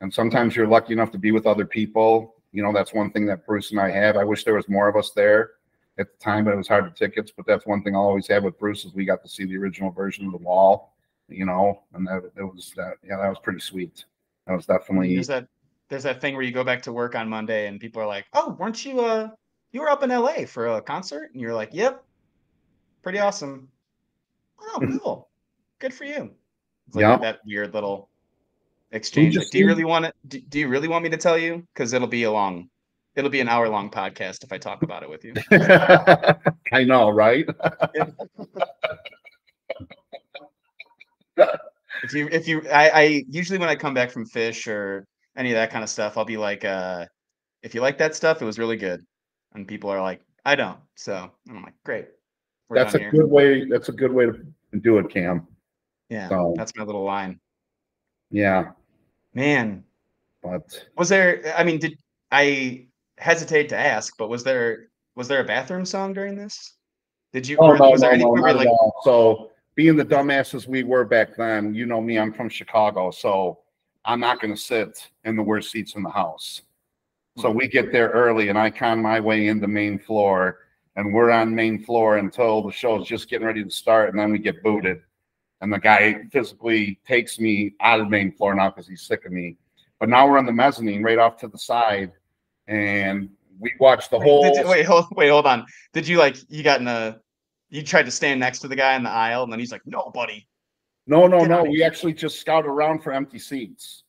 and sometimes you're lucky enough to be with other people. You know, that's one thing that Bruce and I have. I wish there was more of us there at the time, but it was hard to tickets. But that's one thing I'll always have with Bruce is we got to see the original version of the wall, you know, and that it was that yeah, that was pretty sweet. That was definitely There's that there's that thing where you go back to work on Monday and people are like, Oh, weren't you uh you were up in LA for a concert? And you're like, Yep. Pretty awesome. Oh, cool. Good for you. It's like Yeah. that weird little exchange. Like, do you really want to do, do you really want me to tell you? Because it'll be a long it'll be an hour long podcast if I talk about it with you. I know, right? if you if you I, I usually when I come back from Phish or any of that kind of stuff, I'll be like, uh, if you like that stuff, it was really good. And people are like, I don't. So I'm like, great. We're That's a here. good way. That's a good way to do it, Cam. yeah, so- that's my little line. Yeah, Man, but was there I mean, did I hesitate to ask, but was there was there a bathroom song during this? Did you oh or no, was no, there no, anything where not like. So being the dumbasses we were back then, you know me, I'm from Chicago, so I'm not going to sit in the worst seats in the house. So we get there early, and I con my way into main floor, and we're on main floor until the show's just getting ready to start, and then we get booted. And the guy physically takes me out of the main floor now because he's sick of me. But now we're on the mezzanine, right off to the side, and we watch the whole. did you- wait, hold, wait, hold on. Did you like you got in a you tried to stand next to the guy in the aisle and then he's like, no, buddy. No, no, no. We actually just scout around for empty seats.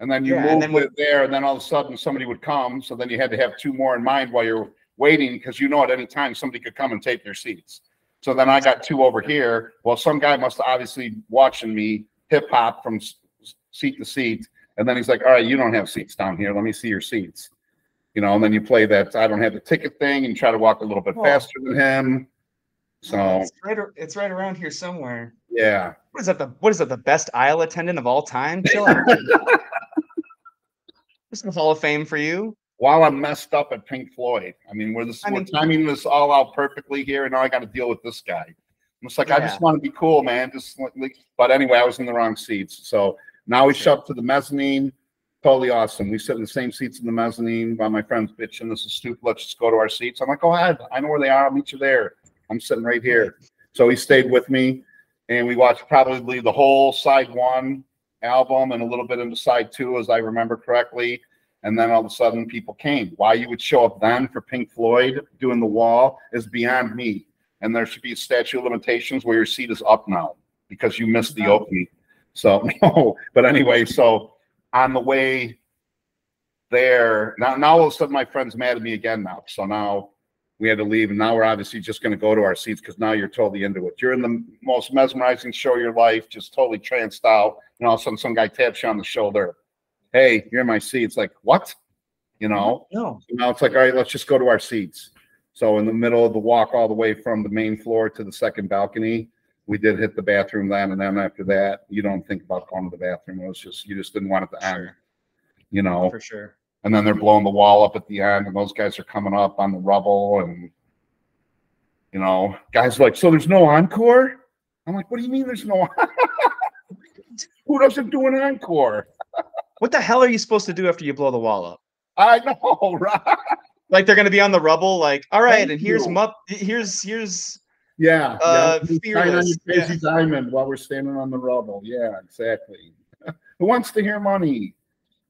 And then you Yeah, move it there, and then all of a sudden somebody would come. So then you had to have two more in mind while you're waiting because you know at any time somebody could come and take their seats. So then I got two over here. Well, some guy must obviously watching me hip hop from seat to seat. And then he's like, All right, you don't have seats down here. Let me see your seats. You know, and then you play that I don't have the ticket thing and try to walk a little bit Oh. faster than him. So oh, it's right, it's right around here somewhere. yeah. What is that? The what is that? The best aisle attendant of all time? Chill out. this is Hall of Fame for you. While I'm messed up at Pink Floyd. I mean, we're this I we're mean- timing this all out perfectly here, and now I got to deal with this guy. I'm just like, I just want to be cool, man. Just like, like- but anyway, I was in the wrong seats. So now we Sure. shove to the mezzanine. Totally awesome. We sit in the same seats in the mezzanine while my friends bitching. This is stupid. Let's just go to our seats. I'm like, go ahead. I know where they are. I'll meet you there. I'm sitting right here. So he stayed with me and we watched probably the whole side one album and a little bit into side two, as I remember correctly. And then all of a sudden people came. Why you would show up then for Pink Floyd doing the wall is beyond me. And there should be a statute of limitations where your seat is up now because you missed the Wow. opening. So no, but anyway, so on the way there, now now all of a sudden my friend's mad at me again now. So now we had to leave, and now we're obviously just going to go to our seats because now you're totally into it. You're in the most mesmerizing show of your life, just totally tranced out, and all of a sudden some guy taps you on the shoulder. Hey, you're in my seat. It's like what? You know. No. So now it's like, all right, let's just go to our seats. So in the middle of the walk all the way from the main floor to the second balcony, we did hit the bathroom then, and then after that, you don't think about going to the bathroom. It was just you just didn't want it to end, Sure. you know. For sure. And then they're blowing the wall up at the end, and those guys are coming up on the rubble, and you know, guys are like, so there's no encore. I'm like, what do you mean there's no? Who doesn't do an encore? What the hell are you supposed to do after you blow the wall up? I know, right? Like they're gonna be on the rubble, like, all right, Thank and here's you. mup here's here's Yeah. Uh, yeah. You on your fearless, crazy yeah. diamond while we're standing on the rubble. Yeah, exactly. Who wants to hear money?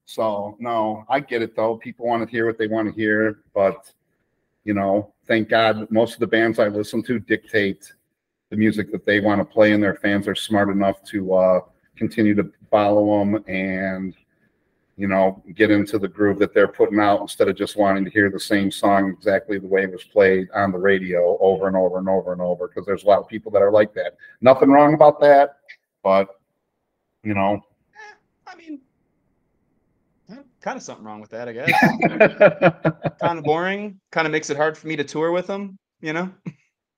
So no, I get it though. People want to hear what they want to hear, but you know, thank God most of the bands I listen to dictate the music that they want to play, and their fans are smart enough to uh, continue to follow them and you know get into the groove that they're putting out instead of just wanting to hear the same song exactly the way it was played on the radio over and over and over and over. Because there's a lot of people that are like that. Nothing wrong about that, but you know. Eh, I mean eh, kind of something wrong with that, I guess. kind of boring. Kind of makes it hard for me to tour with them, you know?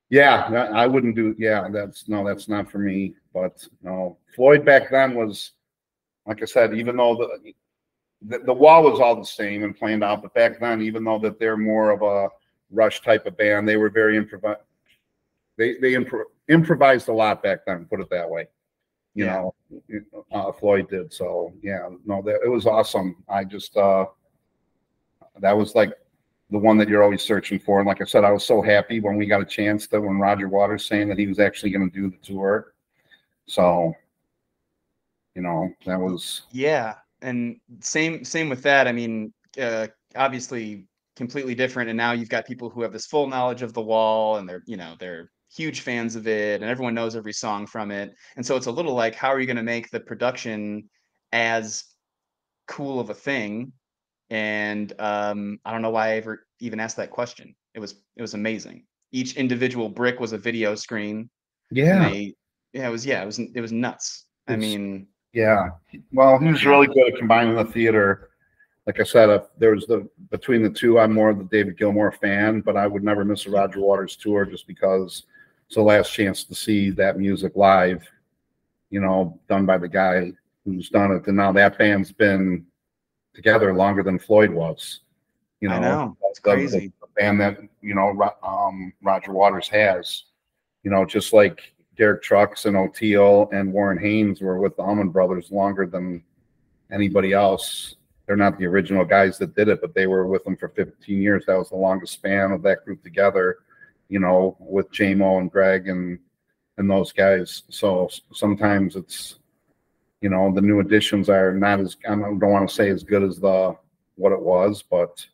Yeah, I wouldn't do. Yeah, that's no, that's not for me. But no, Floyd back then was, like I said, even though the the, the wall was all the same and planned out, but back then, even though that they're more of a Rush type of band, they were very improv. They they impro- improvised a lot back then. Put it that way. You Yeah. know, uh, Floyd did. So yeah, no, that it was awesome. I just uh, that was like the one that you're always searching for. And like I said, I was so happy when we got a chance that when Roger Waters saying that he was actually going to do the tour. So, you know, that was Yeah, and same same with that. I mean, uh, obviously completely different. And now you've got people who have this full knowledge of the wall, and they're you know they're huge fans of it, and everyone knows every song from it. And so it's a little like, how are you going to make the production as cool of a thing? And um, I don't know why I ever even asked that question. It was it was amazing. Each individual brick was a video screen. yeah, they, yeah, it was yeah, it was it was nuts. I mean, yeah. Well, he was really good at combining the theater. Like I said, if there was the between the two, I'm more of the David Gilmour fan, but I would never miss a Roger Waters tour just because it's the last chance to see that music live. You know, done by the guy who's done it, and now that band's been together longer than Floyd was. You know, I know the- the- crazy. the band that you know um, Roger Waters has. You know, just like Derek Trucks and Oteil and Warren Haynes were with the Allman Brothers longer than anybody else. They're not the original guys that did it, but they were with them for 15 years. That was the longest span of that group together. You know, with Jaimoe and Gregg and and those guys. So sometimes it's you know the new additions are not as I don't want to say as good as the what it was, but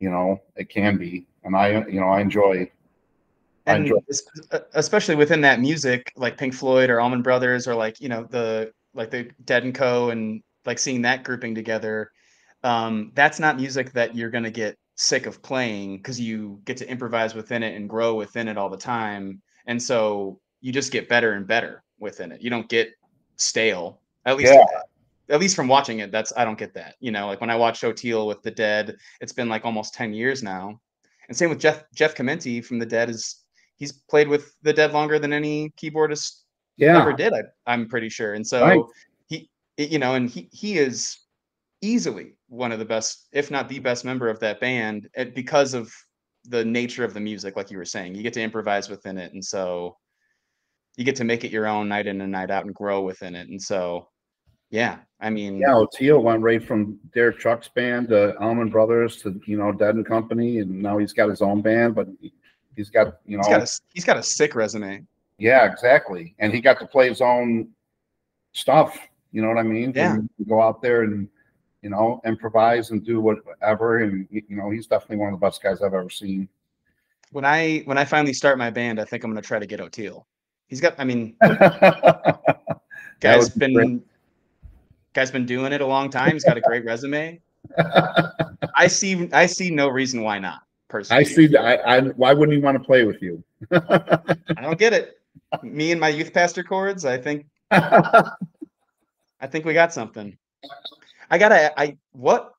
you know it can be, and I you know I enjoy. And especially within that music like pink floyd or Allman brothers or like you know the like the dead and co and like seeing that grouping together um that's not music that you're going to get sick of playing because you get to improvise within it and grow within it all the time. And so you just get better and better within it. You don't get stale. At least Yeah. at least from watching it that's i don't get that you know? Like when i watched Oteil with the dead it's been like almost 10 years now. And same with jeff jeff Chimenti from the dead is he's played with the dead longer than any keyboardist Yeah, ever did I, i'm pretty sure and so Right. he you know and he he is easily one of the best if not the best member of that band eh, because of the nature of the music like you were saying you get to improvise within it and so you get to make it your own night in and night out and grow within it. And so, yeah, I mean, Yeah, Oteil went right from Derek Truck's band to Allman Brothers to you know Dead and Company, and now he's got his own band. But he- he's got you know he's got a he's got a sick resume. Yeah, exactly. And he got to play his own stuff. You know what I mean? Yeah. Go out there and you know improvise and do whatever. And you know he's definitely one of the best guys I've ever seen. When I when I finally start my band, I think I'm gonna try to get Oteil. He's got, I mean, guy's be been great. guy's been doing it a long time. He's got a great resume. I see I see no reason why not. Personally, I see. that- I, I. Why wouldn't he want to play with you? I don't get it. Me and my youth pastor chords. I think I think we got something. I gotta. I what?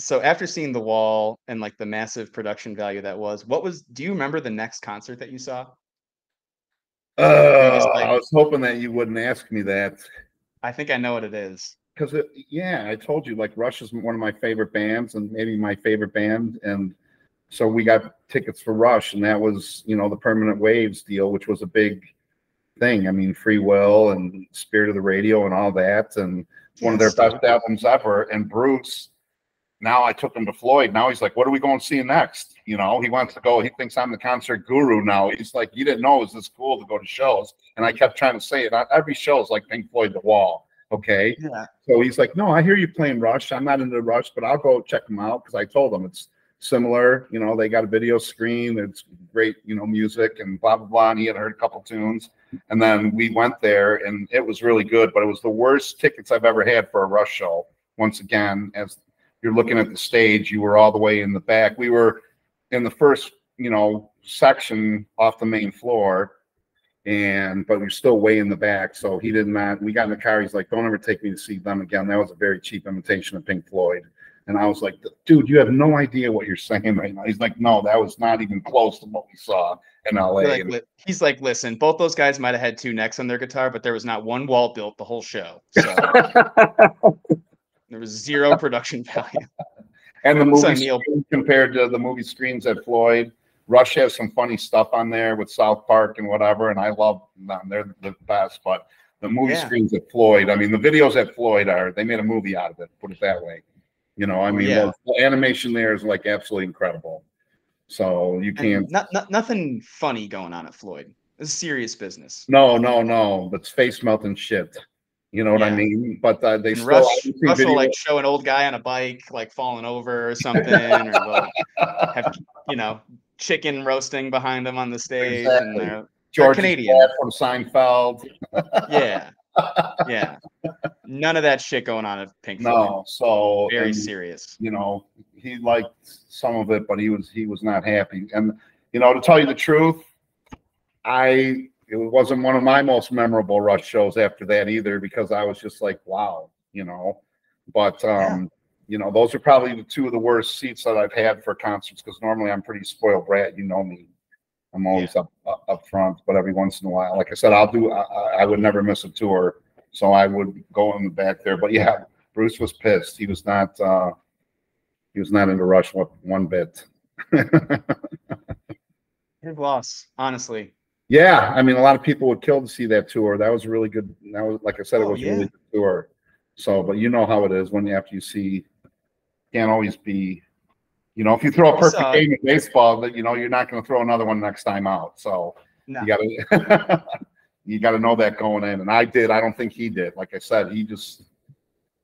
So after seeing the wall and like the massive production value that was, what was? Do you remember the next concert that you saw? Uh, I was hoping that you wouldn't ask me that. I think I know what it is. because yeah i told you like rush is one of my favorite bands and maybe my favorite band and so we got tickets for rush and that was you know the permanent waves deal which was a big thing. I mean free will and spirit of the radio and all that and it's one of their best albums ever. And bruce now i took him to floyd. Now he's like what are we going to see next? You know he wants to go he thinks i'm the concert guru now. He's like you didn't know it was this cool to go to shows. And i kept trying to say it. Every show is like pink floyd the wall okay? Yeah. so he's like, no, I hear you playing Rush. I'm not into Rush, but I'll go check them out because I told him it's similar. You know, they got a video screen. It's great, you know, music and blah blah blah. And he had heard a couple tunes, and then we went there, and it was really good. But it was the worst tickets I've ever had for a Rush show. Once again, as you're looking at the stage, you were all the way in the back. We were in the first, you know, section off the main floor and but we're still way in the back. So he did not. We got in the car. He's like, "Don't ever take me to see them again." That was a very cheap imitation of Pink Floyd. And I was like, "Dude, you have no idea what you're saying right now." He's like, "No, that was not even close to what we saw in LA." Like, he's like, listen, both those guys might have had two necks on their guitar, but there was not one wall built the whole show. So there was zero production value. And the movie Neil- compared to the movie screens at Floyd, Rush has some funny stuff on there with South Park and whatever, and I love them. They're the best. But the movie Yeah. screens at Floyd, I mean, the videos at Floyd are they made a movie out of it. Put it that way. You know, I mean, Yeah. the, the animation there is like absolutely incredible. So you can't. not, not nothing funny going on at Floyd. It's serious business. No, no, no. That's face melting shit. You know what I mean? But uh, they And still Rush, video- like show an old guy on a bike like falling over or something, or they'll have you know chicken roasting behind them on the stage, and Exactly. they're, George Canadian. from Seinfeld. yeah, yeah, none of that shit going on at Pink Floyd. No, so very and, serious. you know he liked some of it, but he was he was not happy. And you know, to tell you the truth, I it wasn't one of my most memorable Rush shows after that either because I was just like, wow, you know. But um, you know, those are probably the two of the worst seats that I've had for concerts because normally I'm pretty spoiled brat. You know me. I'm always up, up up front, but every once in a while, like I said, I'll do. I, I- would never miss a tour, so I would go in the back there. But yeah, Bruce was pissed. He was not. uh He was not in into Rush one, one bit. Big loss, honestly. yeah, I mean, a lot of people would kill to see that tour. That was a really good. That was like I said, it Oh, was a yeah. really good tour. So, but you know how it is when you after you see, can't always be. You know, if you throw a perfect game of baseball, that you know you're not going to throw another one next time out. So No. you gotta you gotta know that going in. And I did. I don't think he did. Like I said, he just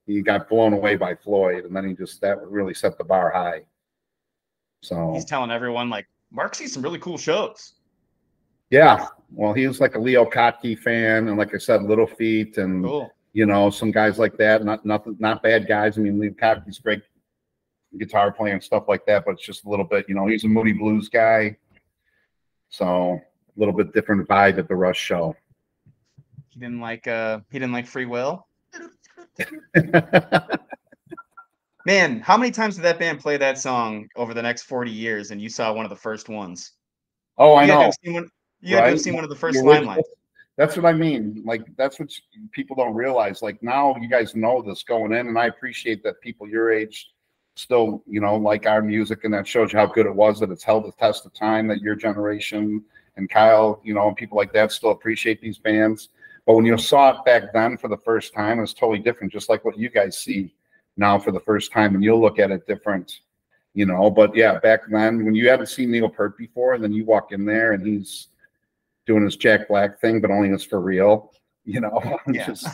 he got blown away by Floyd, and then he just that really set the bar high. So He's telling everyone like, Mark sees some really cool shows. yeah, well, he was like a Leo Kottke fan, and like I said, Little Feat, and Cool. you know some guys like that. Not nothing, not bad guys. I mean, Leo Kottke's great guitar playing and stuff like that, but it's just a little bit. You know, he's a Moody Blues guy, so a little bit different vibe at the Rush show. He didn't like uh he didn't like free will. Man, how many times did that band play that song over the next 40 years and you saw one of the first ones? oh, I you know. one, you had have Right? seen one of the first You're limelight. That's what I mean. Like that's what people don't realize. Like now, you guys know this going in, and I appreciate that people your age still, you know, like our music, and that shows you how good it was that it's held the test of time. That your generation and Kyle, you know, and people like that still appreciate these bands. But when you saw it back then for the first time, it's totally different, just like what you guys see now for the first time, and you'll look at it different, you know. But yeah, back then when you haven't seen Neil Peart before, and then you walk in there and he's doing his Jack Black thing, but only it's for real, you know. Yeah. just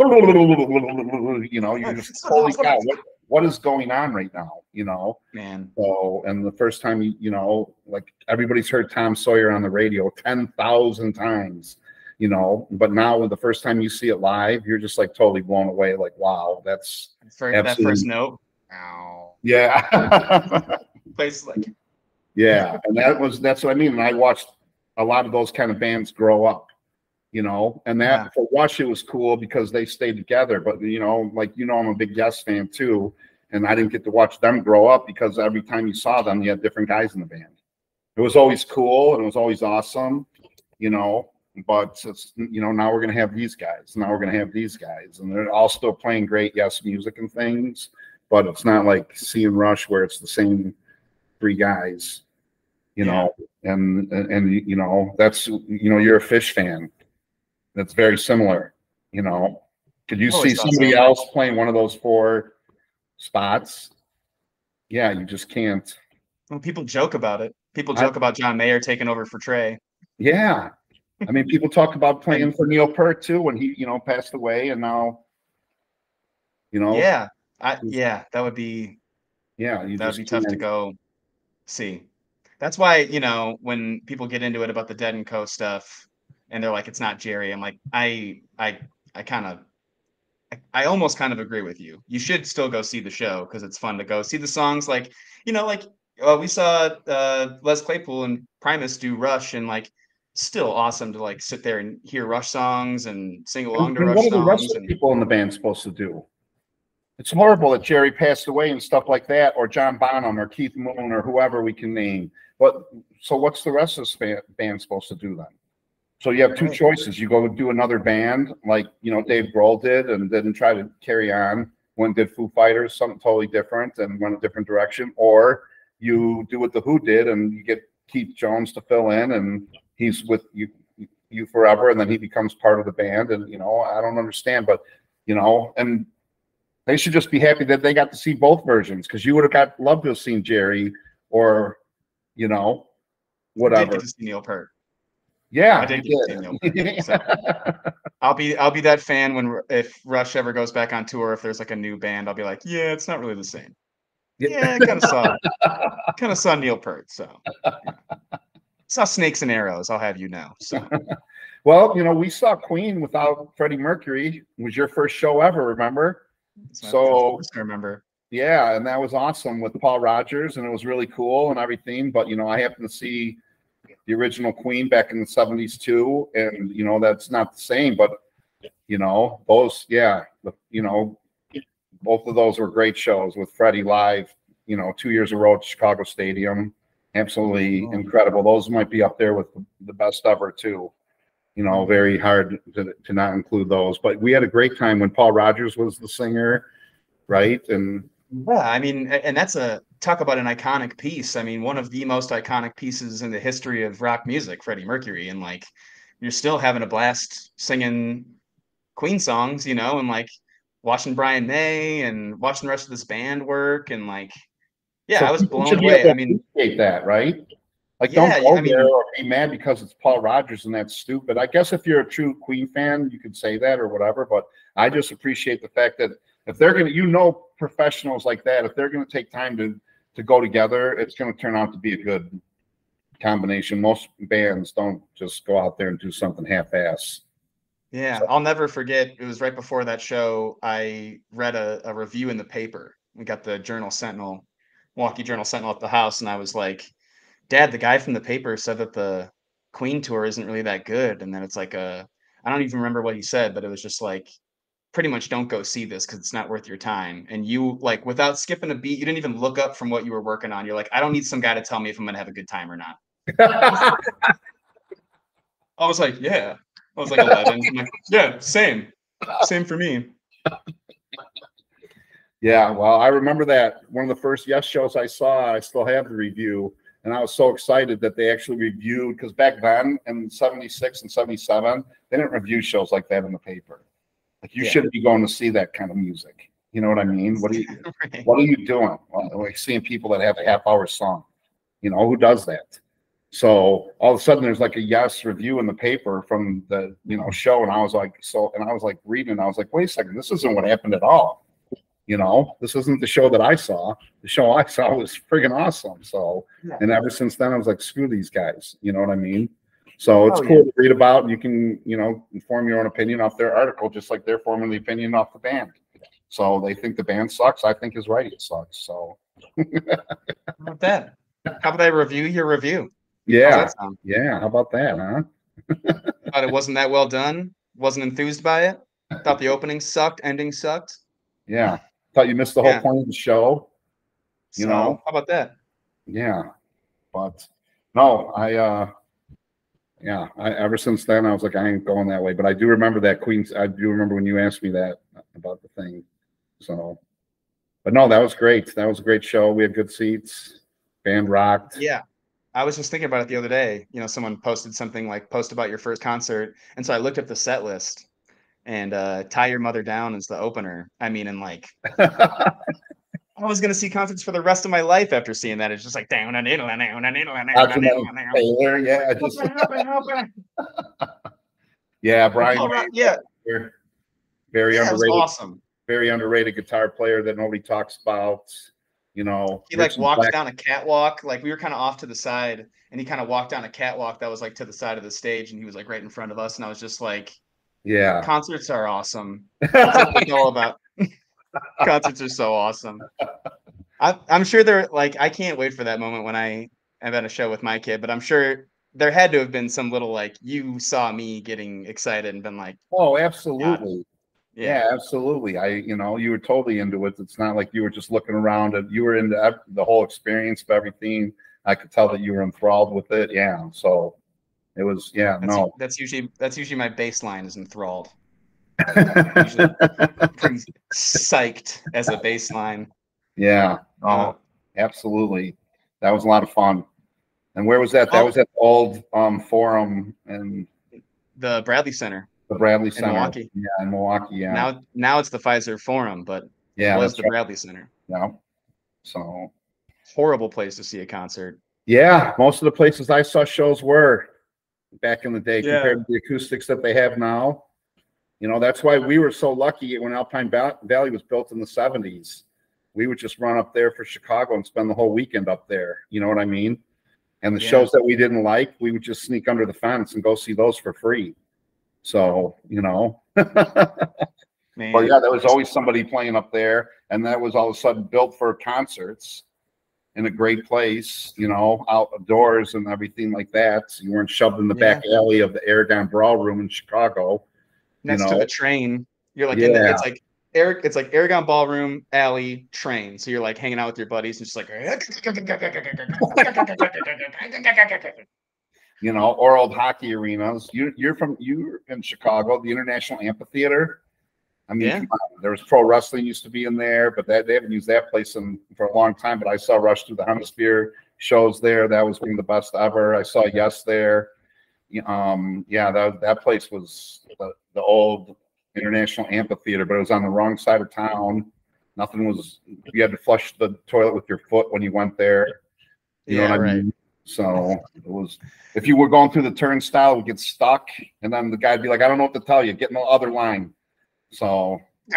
you know, you're just holy cow, what, what is going on right now? You know. Man. So, and the first time you, you know, like everybody's heard Tom Sawyer on the radio 10,000 times, you know, but now when the first time you see it live, you're just like totally blown away. Like, wow, that's, For that first note. Ow. yeah. Places like yeah. And that was, that's what I mean. And I watched a lot of those kind of bands grow up, you know, and that Yeah. for Rush, it was cool because they stayed together. But, you know, like, you know, I'm a big Yes fan too. And I didn't get to watch them grow up because every time you saw them, you had different guys in the band. It was always cool and it was always awesome, you know. But it's you know now we're gonna have these guys. Now we're gonna have these guys, and they're all still playing great yes music and things. But it's not like seeing Rush where it's the same three guys, you know. And and, and you know that's you know you're a Phish fan. That's very similar, you know. Could you Always see somebody so. else playing one of those four spots? Yeah, you just can't. well, people joke about it. People I- joke about John Mayer taking over for Trey. Yeah. I mean, people talk about playing for Neil Peart too when he, you know, passed away and now, you know, Yeah. I yeah, that would be yeah, you that would just be tough to go see. That's why, you know, when people get into it about the Dead and Co stuff and they're like, it's not Jerry, I'm like, I I I kind of I, I almost kind of agree with you. You should still go see the show because it's fun to go see the songs. Like, you know, like uh, we saw uh, Les Claypool and Primus do Rush, and like, still awesome to like sit there and hear Rush songs and sing along to and Rush what are the rest songs. of the And, people in the band supposed to do? It's horrible that Jerry passed away and stuff like that, or John Bonham or Keith Moon or whoever we can name. But so what's the rest of the band, band supposed to do then? So you have two Right. choices. You go do another band like you know Dave Grohl did and didn't try to carry on. When did Foo Fighters something totally different and went a different direction, or you do what the Who did and you get Keith Jones to fill in and he's with you you forever and then he becomes part of the band and you know I don't understand but you know and they should just be happy that they got to see both versions because you would have got loved to have seen Jerry or you know I did whatever see Neil Peart. Yeah I did get did. Peart. So I'll be I'll be that fan when if Rush ever goes back on tour. If there's like a new band, I'll be like, yeah, it's not really the same. Yeah, I kind of saw kind of saw Neil Peart. So yeah. saw Snakes and Arrows. I'll have you know. So well you know we saw Queen without Freddie Mercury it was your first show ever remember So- I remember. Yeah, and that was awesome with Paul Rodgers, and it was really cool and everything. But you know, I happened to see the original Queen back in the seventies too, and you know that's not the same. But you know, those, yeah, the, you know, both of those were great shows with Freddie live. You know, two years in a row at Chicago Stadium, absolutely Oh. incredible. Those might be up there with the best ever too. You know, very hard to, to not include those. But we had a great time when Paul Rodgers was the singer, right? And Yeah, I mean, and that's a talk about an iconic piece. I mean, one of the most iconic pieces in the history of rock music, Freddie Mercury, and like you're still having a blast singing Queen songs, you know, and like watching Brian May and watching the rest of this band work and like yeah, So I was blown away. I mean, appreciate that, right? Like, Yeah, don't go I mean- there or be mad because it's Paul Rodgers and that's stupid. I guess if you're a true Queen fan, you could say that or whatever. But I just appreciate the fact that if they're gonna, you know, professionals like that, if they're gonna take time to to go together, it's gonna turn out to be a good combination. Most bands don't just go out there and do something half-ass. Yeah, So- I'll never forget. It was right before that show. I read a, a review in the paper. We got the Journal Sentinel, Milwaukee Journal Sentinel at the house, and I was like, Dad, the guy from the paper said that the Queen tour isn't really that good. And then it's like a, I don't even remember what he said, but it was just like, pretty much don't go see this because it's not worth your time. And you like without skipping a beat, you didn't even look up from what you were working on. You're like, I don't need some guy to tell me if I'm gonna have a good time or not. I was like, yeah. I was like 11. Like, yeah, same. Same for me. Yeah, well, I remember that one of the first Yes shows I saw. I still have the review. and I was so excited that they actually reviewed because back then in '76 and '77 they didn't review shows like that in the paper. Like you Yeah. shouldn't be going to see that kind of music. You know what I mean? What are you Right. What are you doing? Well, Like seeing people that have a half hour song. You know who does that? So all of a sudden there's like a yes review in the paper from the you know show, and I was like so, and I was like reading, and I was like, wait a second, this isn't what happened at all. You know, this isn't the show that I saw. The show I saw was friggin' awesome. So, and ever since then, I was like, screw these guys. You know what I mean? So it's Oh, cool to read about. You can, you know, form your own opinion off their article, just like they're forming the opinion off the band. So they think the band sucks. I think his writing sucks. So How about that? How about I review your review? Yeah, yeah. How about that, huh? Thought it wasn't that well done. Wasn't enthused by it. Thought the opening sucked. Ending sucked. Yeah. Thought you missed the whole Yeah. point of the show. You So, know? how about that? Yeah. But no, I uh yeah, I ever since then I was like, I ain't going that way. But I do remember that Queens I do remember when you asked me that about the thing. So but no, that was great. That was a great show. We had good seats. Band rocked. Yeah. I was just thinking about it the other day. You know, someone posted something like post about your first concert. And so I looked up the set list and uh Tie Your Mother Down is the opener. I mean, and like I was gonna see concerts for the rest of my life after seeing that. It's just like down and in and down and in and After Taylor, yeah, just yeah, Brian Yeah, very yeah, it was underrated, awesome. very underrated guitar player that nobody talks about. You know, He like Black- down a catwalk. Like we were kind of off to the side, and he kind of walked down a catwalk that was like to the side of the stage, and he was like right in front of us. And I was just like, Yeah. concerts are awesome. That's what it's all about. concerts are so awesome. I, I'm sure they're like, I can't wait for that moment when I am at a show with my kid, but I'm sure there had to have been some little like you saw me getting excited and been like, Oh, absolutely. yeah, Yeah, absolutely. I, you know, you were totally into it. It's not like you were just looking around and you were into the whole experience of everything. I could tell that you were enthralled with it. Yeah. So it was, yeah, that's, no. that's usually that's usually my baseline is enthralled. Usually pretty psyched as a baseline. yeah. Uh, Oh, absolutely. That was a lot of fun. And where was that? That Oh. was at the old um, forum and the Bradley Center. the Bradley Center. Milwaukee. Yeah, in Milwaukee. Yeah. Now now it's the Fiserv Forum, but yeah, it was the right. Bradley Center. Yeah. So Horrible place to see a concert. Yeah, most of the places I saw shows were back in the day Yeah. compared to the acoustics that they have now. You know, that's why we were so lucky when Alpine Valley was built in the 70s. We would just run up there for Chicago and spend the whole weekend up there. You know what I mean? And the Yeah. shows that we didn't like, we would just sneak under the fence and go see those for free. So, you know, Man, well, yeah, there was always somebody playing up there, and that was all of a sudden built for concerts in a great place, you know, outdoors and everything like that. So you weren't shoved in the back alley of the Aragon Brawl Room in Chicago. Next you to know. the train. You're like in the, it's like Eric, it's like Aragon Ballroom Alley train. So you're like hanging out with your buddies and just like You know, or old hockey arenas. You, you're from you're in Chicago, the International Amphitheater. I mean, Yeah. there was pro wrestling used to be in there, but that they haven't used that place in for a long time. But I saw Rush Through the Hemisphere shows there. That was one of the best ever. I saw Yes there. Yeah, Um, yeah, that that place was the, the old International Amphitheater, but it was on the wrong side of town. Nothing was. You had to flush the toilet with your foot when you went there. You know Yeah, what I right. mean? So it was. If you were going through the turnstile, it would get stuck, and then the guy'd be like, "I don't know what to tell you. Get in the other line." So,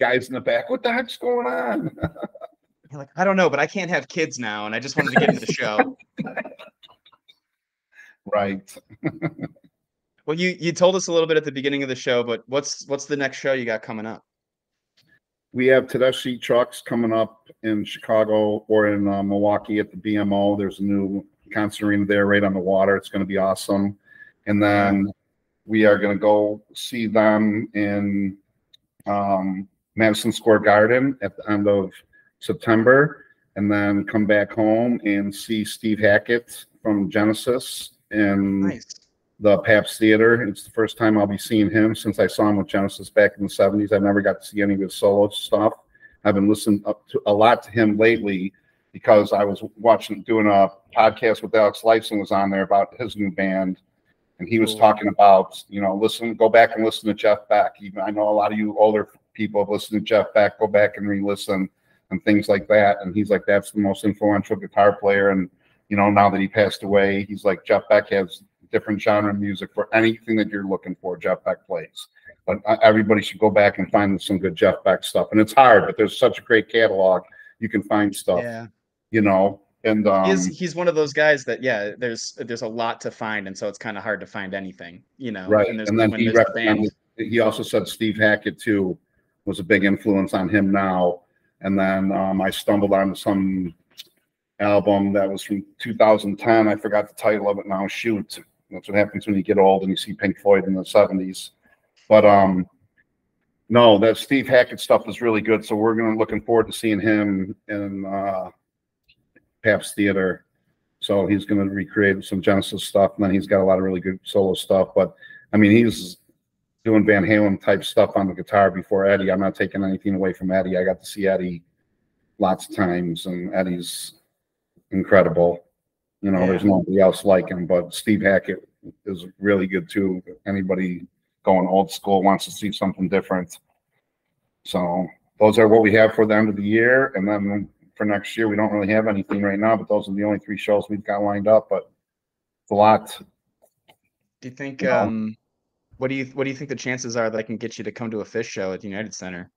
guys in the back, what the heck's going on? You're like, I don't know, but I can't have kids now, and I just wanted to get into the show. right. Well, you you told us a little bit at the beginning of the show, but what's what's the next show you got coming up? We have Tedeschi trucks coming up in Chicago or in uh, Milwaukee at the BMO. There's a new concert arena there right on the water. It's going to be awesome. And then we are going to go see them in um, Madison Square Garden at the end of September, and then come back home and see Steve Hackett from Genesis in Nice. the Pabst Theater. It's the first time I'll be seeing him since I saw him with Genesis back in the 70s. I've never got to see any of his solo stuff. I've been listening up to a lot to him lately because I was watching doing a podcast with Alex Lifeson was on there about his new band, and he was Cool. talking about you know listen, go back and listen to Jeff Beck. Even I know a lot of you older people have listened to Jeff Beck. Go back and re-listen and things like that. And he's like, that's the most influential guitar player. And you know, now that he passed away, he's like Jeff Beck has different genre of music for anything that you're looking for. Jeff Beck plays. But uh, everybody should go back and find some good Jeff Beck stuff. And it's hard, but there's such a great catalog. You can find stuff, Yeah. you know. And um, he's he's one of those guys that yeah, there's there's a lot to find, and so it's kind of hard to find anything, you know. right. And, And then when he recommended. He also said Steve Hackett too was a big influence on him now. And then um, I stumbled on some album that was from 2010. I forgot the title of it now. Shoot, that's what happens when you get old and you see Pink Floyd in the 70s. But um, no, that Steve Hackett stuff is really good. So we're gonna looking forward to seeing him in uh, Pabst Theater. So he's gonna recreate some Genesis stuff, and then he's got a lot of really good solo stuff. But I mean, he's doing Van Halen type stuff on the guitar before Eddie. I'm not taking anything away from Eddie. I got to see Eddie lots of times, and Eddie's incredible. You know, there's nobody else like him, but Steve Hackett is really good too. Anybody going old school wants to see something different. So those are what we have for the end of the year, and then for next year we don't really have anything right now. But those are the only three shows we've got lined up. But it's a lot. do you think you know. um, what do you what do you think the chances are that I can get you to come to a Phish show at the United Center?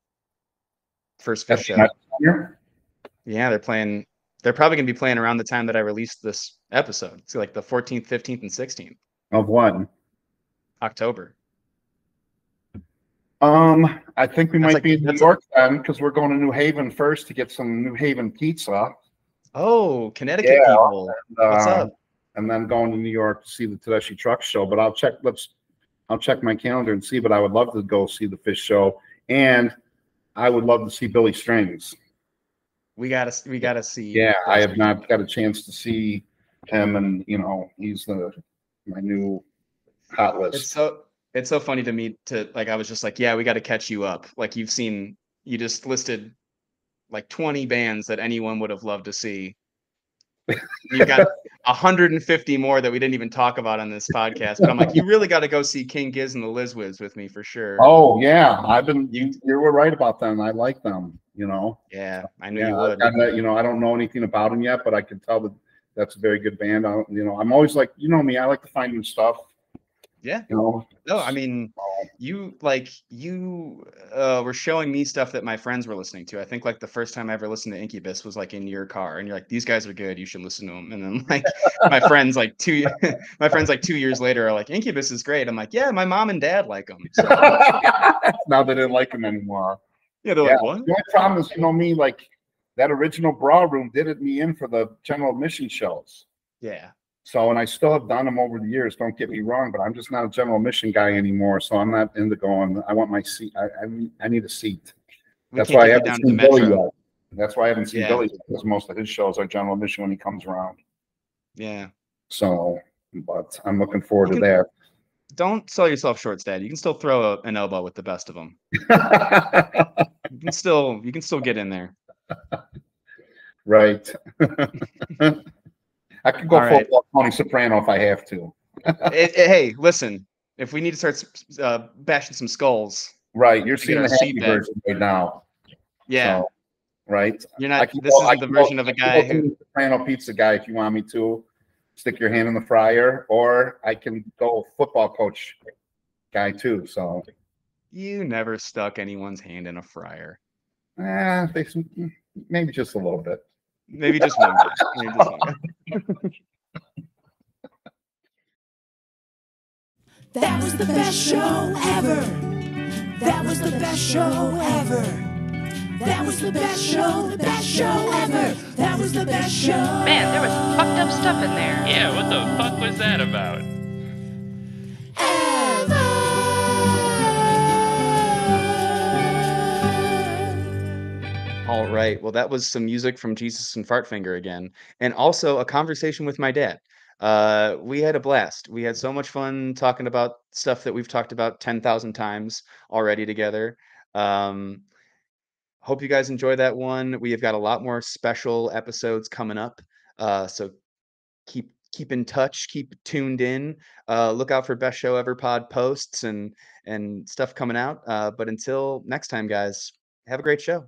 First Phish show. Yeah, they're playing. They're probably gonna be playing around the time that I released this episode. It's like the 14th, 15th, and 16th Of what? October. Um, I think we That's might like- be in New York then, because we're going to New Haven first to get some New Haven pizza. Oh, Connecticut Yeah. people. What's uh, up? And then going to New York to see the Tedeschi Truck Show. But I'll check. Let's. I'll check my calendar and see. But I would love to go see the Phish Show, and I would love to see Billy Strings. We gotta we gotta see. Yeah, I have not got a chance to see him, and you know he's the my new hot list. It's so it's so funny to me to like I was just like, yeah, we got to catch you up. Like you've seen you just listed like 20 bands that anyone would have loved to see. You've got 150 more that we didn't even talk about on this podcast. But I'm like, you really got to go see King Giz and the Liz Wiz with me for sure. oh yeah, I've been. You- You you were right about them. I like them. You know. Yeah, I knew Yeah, you would. kinda- you know, I don't know anything about them yet, but I can tell that that's a very good band. I, you know, I'm always like, you know me, I like to find new stuff. Yeah. You know, No, I mean, you like you uh were showing me stuff that my friends were listening to. I think like the first time I ever listened to Incubus was like in your car, and you're like, "These guys are good. You should listen to them." And then like my friends like two my friends like two years later are like, "Incubus is great." I'm like, "Yeah, my mom and dad like them." So now they didn't like them anymore. yeah, they're Yeah. like, "What?" The only problem is, you know, me like that original bra room did it me in for the general admission shows. Yeah, So, and I still have done them over the years. Don't get me wrong, but I'm just not a general mission guy anymore. So I'm not into going. I want my seat. I I, need- I need a seat. we That's why I haven't seen Billy yet. That's why I haven't seen Yeah. Billy because most of his shows are general mission when he comes around. Yeah, So, but I'm looking forward You to that. don't sell yourself short, Dad. You can still throw a, an elbow with the best of them. You can still you can still get in there. right. I could go All full right. Tony Soprano if I have to. It- it- hey, listen, if we need to start uh, bashing some skulls, Right. You're seeing the happy version right now. yeah, So, right. you're not. This go- isn't the go- version of a guy who. Soprano pizza guy if you want me to. Stick your hand in the fryer, or I can go football coach guy too. So, You never stuck anyone's hand in a fryer. eh, they, maybe just a little bit. Maybe just one guy. Maybe just one guy. That was the best show ever. That was the best show ever. That was the best show, the best show ever. That was the best show. Man, there was some fucked up stuff in there. Yeah, what the fuck was that about? All right. Well, that was some music from Jesus and Fartfinger again, and also a conversation with my dad. Uh, we had a blast. We had so much fun talking about stuff that we've talked about ten thousand times already together. Um, hope you guys enjoy that one. We have got a lot more special episodes coming up. Uh, so keep keep in touch, keep tuned in. Uh, look out for best show ever pod posts and and stuff coming out. Uh, but until next time, guys, have a great show.